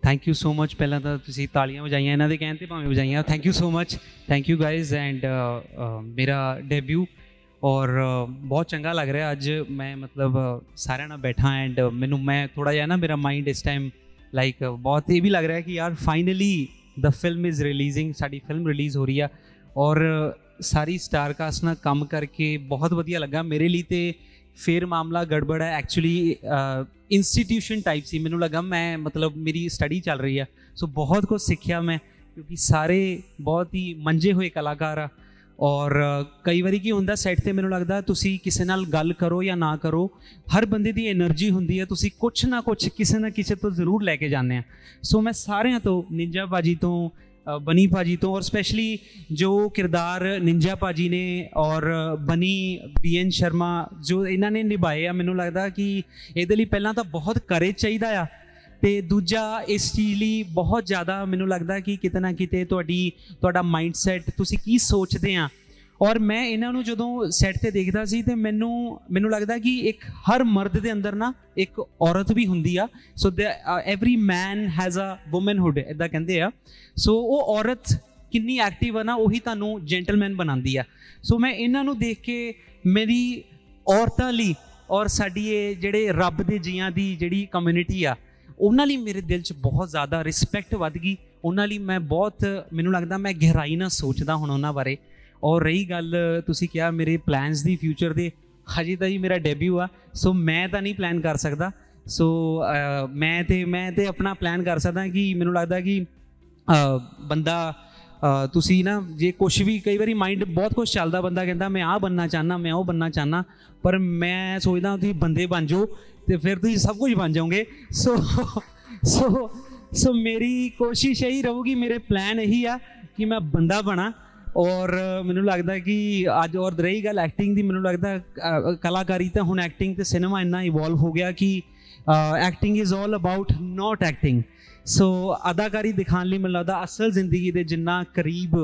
ਥੈਂਕ ਯੂ ਸੋ ਮੱਚ ਪਹਿਲਾਂ ਤਾਂ ਤੁਸੀਂ ਤਾਲੀਆਂ ਵਜਾਈਆਂ, ਇਹਨਾਂ ਦੇ ਕਹਿਣ ਤੇ ਭਾਵੇਂ ਵਜਾਈਆਂ। Thank you so much thank you guys and ਮੇਰਾ ਡੈਬਿਊ ਔਰ ਬਹੁਤ ਚੰਗਾ ਲੱਗ ਰਿਹਾ ਅੱਜ। ਮੈਂ ਮਤਲਬ ਸਾਰਿਆਂ ਨਾਲ ਬੈਠਾ ਐਂਡ ਮੈਨੂੰ, ਮੈਂ ਥੋੜਾ ਜਿਹਾ ਨਾ ਮੇਰਾ ਮਾਈਂਡ ਇਸ ਟਾਈਮ ਲਾਈਕ ਬਹੁਤ ਇਹ ਵੀ ਲੱਗ ਰਿਹਾ ਕਿ ਯਾਰ finally the film is releasing ਸਾਡੀ ਫਿਲਮ ਰਿਲੀਜ਼ ਹੋ ਰਹੀ ਆ। ਔਰ ਸਾਰੀ ਸਟਾਰ ਕਾਸਟ ਨਾਲ ਕੰਮ ਕਰਕੇ ਬਹੁਤ ਵਧੀਆ ਲੱਗਾ। ਮੇਰੇ ਲਈ ਤੇ ਫਿਰ ਮਾਮਲਾ ਗੜਬੜ ਹੈ। ਐਕਚੁਅਲੀ ਇੰਸਟੀਟਿਊਸ਼ਨ ਟਾਈਪ ਸੀ। ਮੈਨੂੰ ਲੱਗਾ ਮੈਂ ਮਤਲਬ ਮੇਰੀ ਸਟੱਡੀ ਚੱਲ ਰਹੀ ਆ। ਸੋ ਬਹੁਤ ਕੁਝ ਸਿੱਖਿਆ ਮੈਂ, ਕਿਉਂਕਿ ਸਾਰੇ ਬਹੁਤ ਹੀ ਮੰਜੇ ਹੋਏ ਕਲਾਕਾਰ ਆ। ਔਰ ਕਈ ਵਾਰੀ ਕੀ ਹੁੰਦਾ ਸੈੱਟ ਤੇ ਮੈਨੂੰ ਲੱਗਦਾ ਤੁਸੀਂ ਕਿਸੇ ਨਾਲ ਗੱਲ ਕਰੋ ਜਾਂ ਨਾ ਕਰੋ, ਹਰ ਬੰਦੇ ਦੀ એનર્ਜੀ ਹੁੰਦੀ ਹੈ ਤੁਸੀਂ ਕੁਝ ਨਾ ਕੁਝ ਕਿਸੇ ਨਾ ਕਿਸੇ ਤੋਂ ਜ਼ਰੂਰ ਲੈ ਕੇ ਜਾਂਦੇ ਆ। ਸੋ ਮੈਂ ਸਾਰਿਆਂ ਤੋਂ ਨਿੰਜਾ ਬਾਜੀ ਤੋਂ ਅ, ਬਨੀ ਭਾਜੀ ਤੋਂ ਔਰ ਸਪੈਸ਼ਲੀ ਜੋ ਕਿਰਦਾਰ ਨਿੰਜਾ ਭਾਜੀ ਨੇ ਔਰ ਬਨੀ ਬੀਐਨ ਸ਼ਰਮਾ ਜੋ ਇਹਨਾਂ ਨੇ ਨਿਭਾਏ ਆ ਮੈਨੂੰ ਲੱਗਦਾ ਕਿ ਇਹਦੇ ਲਈ ਪਹਿਲਾਂ ਤਾਂ ਬਹੁਤ ਕਰੇਜ ਚਾਹੀਦਾ ਆ ਤੇ ਦੂਜਾ ਇਸ ਚੀਜ਼ ਲਈ ਬਹੁਤ ਜ਼ਿਆਦਾ ਮੈਨੂੰ ਲੱਗਦਾ ਕਿ ਕਿਤੇ ਨਾ ਕਿਤੇ ਤੁਹਾਡੀ ਤੁਹਾਡਾ ਮਾਈਂਡਸੈਟ ਤੁਸੀਂ ਕੀ ਸੋਚਦੇ ਆ ਔਰ ਮੈਂ ਇਹਨਾਂ ਨੂੰ ਜਦੋਂ ਸੈੱਟ ਤੇ ਦੇਖਦਾ ਸੀ ਤੇ ਮੈਨੂੰ ਮੈਨੂੰ ਲੱਗਦਾ ਕਿ ਇੱਕ ਹਰ ਮਰਦ ਦੇ ਅੰਦਰ ਨਾ ਇੱਕ ਔਰਤ ਵੀ ਹੁੰਦੀ ਆ। ਸੋ ਐਵਰੀ ਮੈਨ ਹੈਜ਼ ਅ ਔਮਨਹੁੱਡ ਇਦਾਂ ਕਹਿੰਦੇ ਆ। ਸੋ ਉਹ ਔਰਤ ਕਿੰਨੀ ਐਕਟਿਵ ਆ ਨਾ, ਉਹੀ ਤੁਹਾਨੂੰ ਜੈਂਟਲਮੈਨ ਬਣਾਉਂਦੀ ਆ। ਸੋ ਮੈਂ ਇਹਨਾਂ ਨੂੰ ਦੇਖ ਕੇ ਮੇਰੀ ਔਰਤਾਂ ਲਈ ਔਰ ਸਾਡੀ ਇਹ ਜਿਹੜੇ ਰੱਬ ਦੇ ਜੀਆਂ ਦੀ ਜਿਹੜੀ ਕਮਿਊਨਿਟੀ ਆ, ਉਹਨਾਂ ਲਈ ਮੇਰੇ ਦਿਲ 'ਚ ਬਹੁਤ ਜ਼ਿਆਦਾ ਰਿਸਪੈਕਟ ਵੱਧ ਗਈ। ਉਹਨਾਂ ਲਈ ਮੈਂ ਬਹੁਤ, ਮੈਨੂੰ ਲੱਗਦਾ ਮੈਂ ਗਹਿਰਾਈ ਨਾਲ ਸੋਚਦਾ ਹੁਣ ਉਹਨਾਂ ਬਾਰੇ। ਔਰ ਰਹੀ ਗੱਲ, ਤੁਸੀਂ ਕਿਹਾ ਮੇਰੇ ਪਲਾਨਸ ਦੀ ਫਿਊਚਰ ਦੇ, ਹਜੇ ਤਾਂ ਹੀ ਮੇਰਾ ਡੈਬਿਊ ਆ ਸੋ ਮੈਂ ਤਾਂ ਨਹੀਂ ਪਲਾਨ ਕਰ ਸਕਦਾ। ਸੋ ਮੈਂ ਤੇ ਮੈਂ ਤੇ ਆਪਣਾ ਪਲਾਨ ਕਰ ਸਕਦਾ ਕਿ ਮੈਨੂੰ ਲੱਗਦਾ ਕਿ ਬੰਦਾ ਤੁਸੀਂ ਨਾ ਜੇ ਕੁਝ ਵੀ ਕਈ ਵਾਰੀ ਮਾਈਂਡ ਬਹੁਤ ਕੁਝ ਚੱਲਦਾ ਬੰਦਾ ਕਹਿੰਦਾ, ਮੈਂ ਆਹ ਬੰਨਾ ਚਾਹਨਾ ਮੈਂ ਉਹ ਬੰਨਾ ਚਾਹਨਾ ਪਰ ਮੈਂ ਸੋਚਦਾ ਤੁਸੀਂ ਬੰਦੇ ਬਣ ਜਾਓ ਤੇ ਫਿਰ ਤੁਸੀਂ ਸਭ ਕੁਝ ਬਣ ਜਾਓਗੇ। ਸੋ ਸੋ ਸੋ ਮੇਰੀ ਕੋਸ਼ਿਸ਼ ਇਹੀ ਰਹੂਗੀ, ਮੇਰੇ ਪਲਾਨ ਇਹੀ ਆ ਕਿ ਮੈਂ ਬੰਦਾ ਬਣਾ। ਔਰ ਮੈਨੂੰ ਲੱਗਦਾ ਕਿ ਅੱਜ ਔਰ ਰਹੀ ਗੱਲ ਐਕਟਿੰਗ ਦੀ, ਮੈਨੂੰ ਲੱਗਦਾ ਕਲਾਕਾਰੀ ਤਾਂ ਹੁਣ ਐਕਟਿੰਗ ਤੇ ਸਿਨੇਮਾ ਇੰਨਾ ਇਵੋਲਵ ਹੋ ਗਿਆ ਕਿ acting is all about not acting so ਅਦਾਕਾਰੀ ਦਿਖਾਉਣ ਲਈ ਮੈਨੂੰ ਲੱਗਦਾ ਅਸਲ ਜ਼ਿੰਦਗੀ ਦੇ ਜਿੰਨਾ ਕਰੀਬ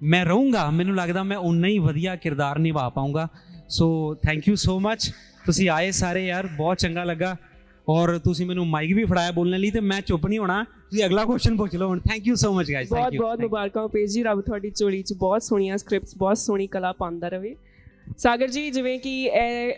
ਮੈਂ ਰਹੂੰਗਾ, ਮੈਨੂੰ ਲੱਗਦਾ ਮੈਂ ਉਨਾ ਹੀ ਵਧੀਆ ਕਿਰਦਾਰ ਨਿਭਾ ਪਾਉਂਗਾ ਸੋ ਥੈਂਕ ਯੂ ਸੋ ਮੱਚ ਤੁਸੀਂ ਆਏ ਸਾਰੇ ਯਾਰ, ਬਹੁਤ ਚੰਗਾ ਲੱਗਾ। ਔਰ ਤੁਸੀਂ ਮੈਨੂੰ ਮਾਈਕ ਵੀ ਫੜਾਇਆ ਬੋਲਣ ਲਈ ਤੇ ਮੈਂ ਚੁੱਪ ਨਹੀਂ ਹੋਣਾ। ਤੁਸੀਂ ਅਗਲਾ ਕੁਐਸਚਨ ਪੁੱਛ ਲਓ ਹੁਣ। Thank you so much guys thank ਬਹੁਤ ਯੂ ਬਹੁਤ ਮੁਬਾਰਕਾਂ ਪੇਜ ਜੀ ਰੱਬ ਤੁਹਾਡੀ ਝੋਲੀ 'ਚ ਬਹੁਤ ਸੋਹਣੀਆਂ ਸਕ੍ਰਿਪਟਸ ਬਹੁਤ ਸੋਹਣੀ ਕਲਾ ਪਾਉਂਦਾ ਰਵੇ ਸਾਗਰ ਜੀ ਜਿਵੇਂ ਕਿ ਇਹ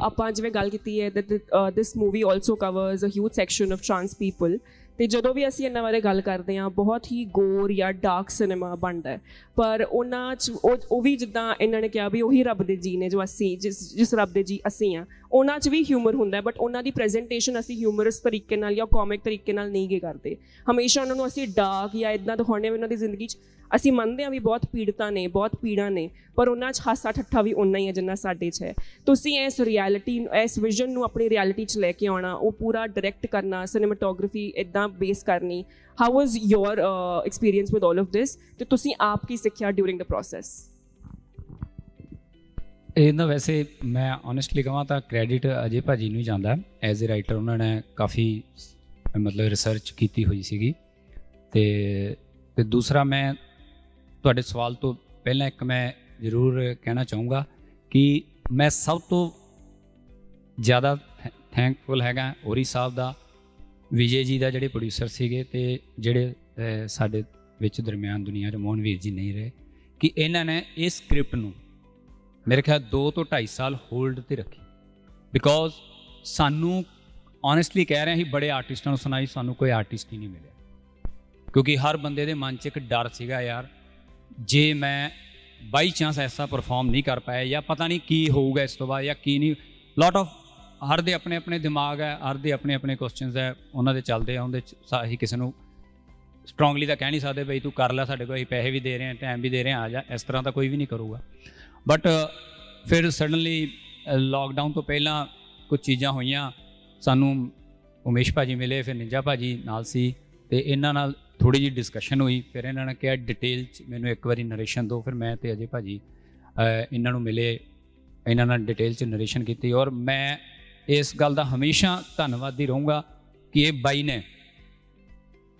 ਆਪਾਂ ਜਿਵੇਂ ਗੱਲ ਕੀਤੀ ਹੈ that this movie also covers a huge section of trans people ਤੇ ਜਦੋਂ ਵੀ ਅਸੀਂ ਇਹਨਾਂ ਬਾਰੇ ਗੱਲ ਕਰਦੇ ਹਾਂ ਬਹੁਤ ਹੀ ਗੋਰ ਜਾਂ ਡਾਰਕ ਸਿਨੇਮਾ ਬਣਦਾ ਹੈ। ਪਰ ਉਹਨਾਂ 'ਚ ਉਹ ਉਹ ਵੀ ਜਿੱਦਾਂ ਇਹਨਾਂ ਨੇ ਕਿਹਾ ਵੀ ਉਹੀ ਰੱਬ ਦੇ ਜੀ ਨੇ ਜੋ ਅਸੀਂ ਜਿਸ ਜਿਸ ਰੱਬ ਦੇ ਜੀ ਅਸੀਂ ਆ ਉਹਨਾਂ 'ਚ ਵੀ ਹਿਊਮਰ ਹੁੰਦਾ ਬਟ ਉਹਨਾਂ ਦੀ ਪ੍ਰੈਜੈਂਟੇਸ਼ਨ ਅਸੀਂ ਹਿਊਮਰਸ ਤਰੀਕੇ ਨਾਲ ਜਾਂ ਕਾਮਿਕ ਤਰੀਕੇ ਨਾਲ ਨਹੀਂ ਗੇ ਕਰਦੇ। ਹਮੇਸ਼ਾ ਉਹਨਾਂ ਨੂੰ ਅਸੀਂ ਡਾਰਕ ਜਾਂ ਇਦਾਂ ਦਿਖਾਉਂਦੇ ਹਾਂ ਵੀ ਉਹਨਾਂ ਦੀ ਜ਼ਿੰਦਗੀ 'ਚ ਅਸੀਂ ਮੰਨਦੇ ਹਾਂ ਵੀ ਬਹੁਤ ਪੀੜਤਾਂ ਨੇ, ਬਹੁਤ ਪੀੜਾਂ ਨੇ, ਪਰ ਉਹਨਾਂ 'ਚ ਹਾਸਾ ਠੱਠਾ ਵੀ ਉਨਾ ਹੀ ਹੈ ਜਿੰਨਾ ਸਾਡੇ 'ਚ ਹੈ। ਤੁਸੀਂ ਇਸ ਰਿਐਲਿਟੀ ਇਸ ਵਿਜ਼ਨ ਨੂੰ ਆਪਣੀ ਰਿਐਲਿਟੀ 'ਚ ਲੈ ਕੇ ਆਉਣਾ, ਉਹ ਪੂਰਾ ਡਾਇਰੈਕਟ ਕਰਨਾ ਸਿਨੇਮੈਟੋਗ੍ਰਾਫੀ ਇਦਾਂ ਬੇਸ ਕਰਨੀ how was your experience with all of this ਤੇ ਤੁਸੀਂ ਆਪ ਕੀ ਸਿੱਖਿਆ ਡਿਊਰਿੰਗ ਦ ਪ੍ਰੋਸੈਸ ਇਹ ਨਾ ਵੈਸੇ ਮੈਂ ਓਨੈਸਟਲੀ ਕਹਾਂ ਤਾਂ ਕ੍ਰੈਡਿਟ ਅਜੇ ਭਾਜੀ ਨੂੰ ਹੀ ਜਾਂਦਾ। ਐਜ਼ ਅ ਰਾਈਟਰ ਉਹਨਾਂ ਨੇ ਕਾਫੀ ਮਤਲਬ ਰਿਸਰਚ ਕੀਤੀ ਹੋਈ ਸੀਗੀ। ਤੇ ਤੇ ਦੂਸਰਾ ਮੈਂ ਤੁਹਾਡੇ ਸਵਾਲ ਤੋਂ ਪਹਿਲਾਂ ਇੱਕ ਮੈਂ ਜ਼ਰੂਰ ਕਹਿਣਾ ਚਾਹੂੰਗਾ ਕਿ ਮੈਂ ਸਭ ਤੋਂ ਜ਼ਿਆਦਾ ਥੈਂਕਫੁਲ ਹੈਗਾ ਔਰੀ ਸਾਹਿਬ ਦਾ, ਵਿਜੇ ਜੀ ਦਾ ਜਿਹੜੇ ਪ੍ਰੋਡਿਊਸਰ ਸੀਗੇ ਤੇ ਜਿਹੜੇ ਸਾਡੇ ਵਿੱਚ ਦਰਮਿਆਨ ਦੁਨੀਆ 'ਚ ਮੋਹਨਵੀਰ ਜੀ ਨਹੀਂ ਰਹੇ ਕਿ ਇਹਨਾਂ ਨੇ ਇਸ ਸਕ੍ਰਿਪਟ ਨੂੰ ਮੇਰੇ ਖਿਆਲ 2 ਤੋਂ 2.5 ਸਾਲ ਹੋਲਡ ਤੇ ਰੱਖੀ। ਬਿਕੋਜ਼ ਸਾਨੂੰ ਓਨੈਸਟਲੀ ਕਹਿ ਰਹੇ ਹਾਂ ਅਸੀਂ ਬੜੇ ਆਰਟਿਸਟਾਂ ਨੂੰ ਸੁਣਾਈ, ਸਾਨੂੰ ਕੋਈ ਆਰਟਿਸਟ ਹੀ ਨਹੀਂ ਮਿਲਿਆ। ਕਿਉਂਕਿ ਹਰ ਬੰਦੇ ਦੇ ਮਨ 'ਚ ਇੱਕ ਡਰ ਸੀਗਾ ਯਾਰ, ਜੇ ਮੈਂ ਬਾਈ ਚਾਂਸ ਐਸਾ ਪਰਫਾਰਮ ਨਹੀਂ ਕਰ ਪਾਇਆ ਜਾਂ ਪਤਾ ਨਹੀਂ ਕੀ ਹੋਊਗਾ ਇਸ ਤੋਂ ਬਾਅਦ ਜਾਂ ਕੀ ਨਹੀਂ ਲੋਟ ਆਫ ਹਰ ਦੇ ਆਪਣੇ ਆਪਣੇ ਦਿਮਾਗ ਹੈ, ਹਰ ਦੇ ਆਪਣੇ ਆਪਣੇ ਕੁਐਸਚਨਸ ਹੈ, ਉਹਨਾਂ ਦੇ ਚੱਲਦੇ ਆ, ਉਹਦੇ 'ਚ ਅਸੀਂ ਕਿਸੇ ਨੂੰ ਸਟਰੋਂਗਲੀ ਤਾਂ ਕਹਿ ਨਹੀਂ ਸਕਦੇ ਬਈ ਤੂੰ ਕਰ ਲੈ ਸਾਡੇ ਕੋਲ, ਅਸੀਂ ਪੈਸੇ ਵੀ ਦੇ ਰਹੇ ਹਾਂ ਟਾਈਮ ਵੀ ਦੇ ਰਹੇ ਹਾਂ, ਆ ਜਾ, ਇਸ ਤਰ੍ਹਾਂ ਤਾਂ ਕੋਈ ਵੀ ਨਹੀਂ ਕਰੂਗਾ। ਬਟ uh, ਫਿਰ ਸਡਨਲੀ ਲਾਕਡਾਊਨ ਤੋਂ ਪਹਿਲਾਂ ਕੁਝ ਚੀਜ਼ਾਂ ਹੋਈਆਂ। ਸਾਨੂੰ ਉਮੇਸ਼ ਭਾਜੀ ਮਿਲੇ ਫਿਰ ਨਿੰਜਾ ਭਾਜੀ ਨਾਲ ਸੀ ਤੇ ਇਹਨਾਂ ਨਾਲ ਥੋੜੀ ਜਿਹੀ ਡਿਸਕਸ਼ਨ ਹੋਈ। ਫਿਰ ਇਹਨਾਂ ਨੇ ਕਿਹਾ ਡਿਟੇਲ ਚ ਮੈਨੂੰ ਇੱਕ ਵਾਰੀ ਨਰੇਸ਼ਨ ਦਿਓ। ਫਿਰ ਮੈਂ ਤੇ ਅਜੇ ਭਾਜੀ ਅਹ, ਇਹਨਾਂ ਨੂੰ ਮਿਲੇ ਇਹਨਾਂ ਨਾਲ ਡਿਟੇਲ ਚ ਨਰੇਸ਼ਨ ਕੀਤੀ। ਔਰ ਮੈਂ ਇਸ ਗੱਲ ਦਾ ਹਮੇਸ਼ਾ ਧੰਨਵਾਦੀ ਰਹੂੰਗਾ ਕਿ ਇਹ ਬਾਈ ਨੇ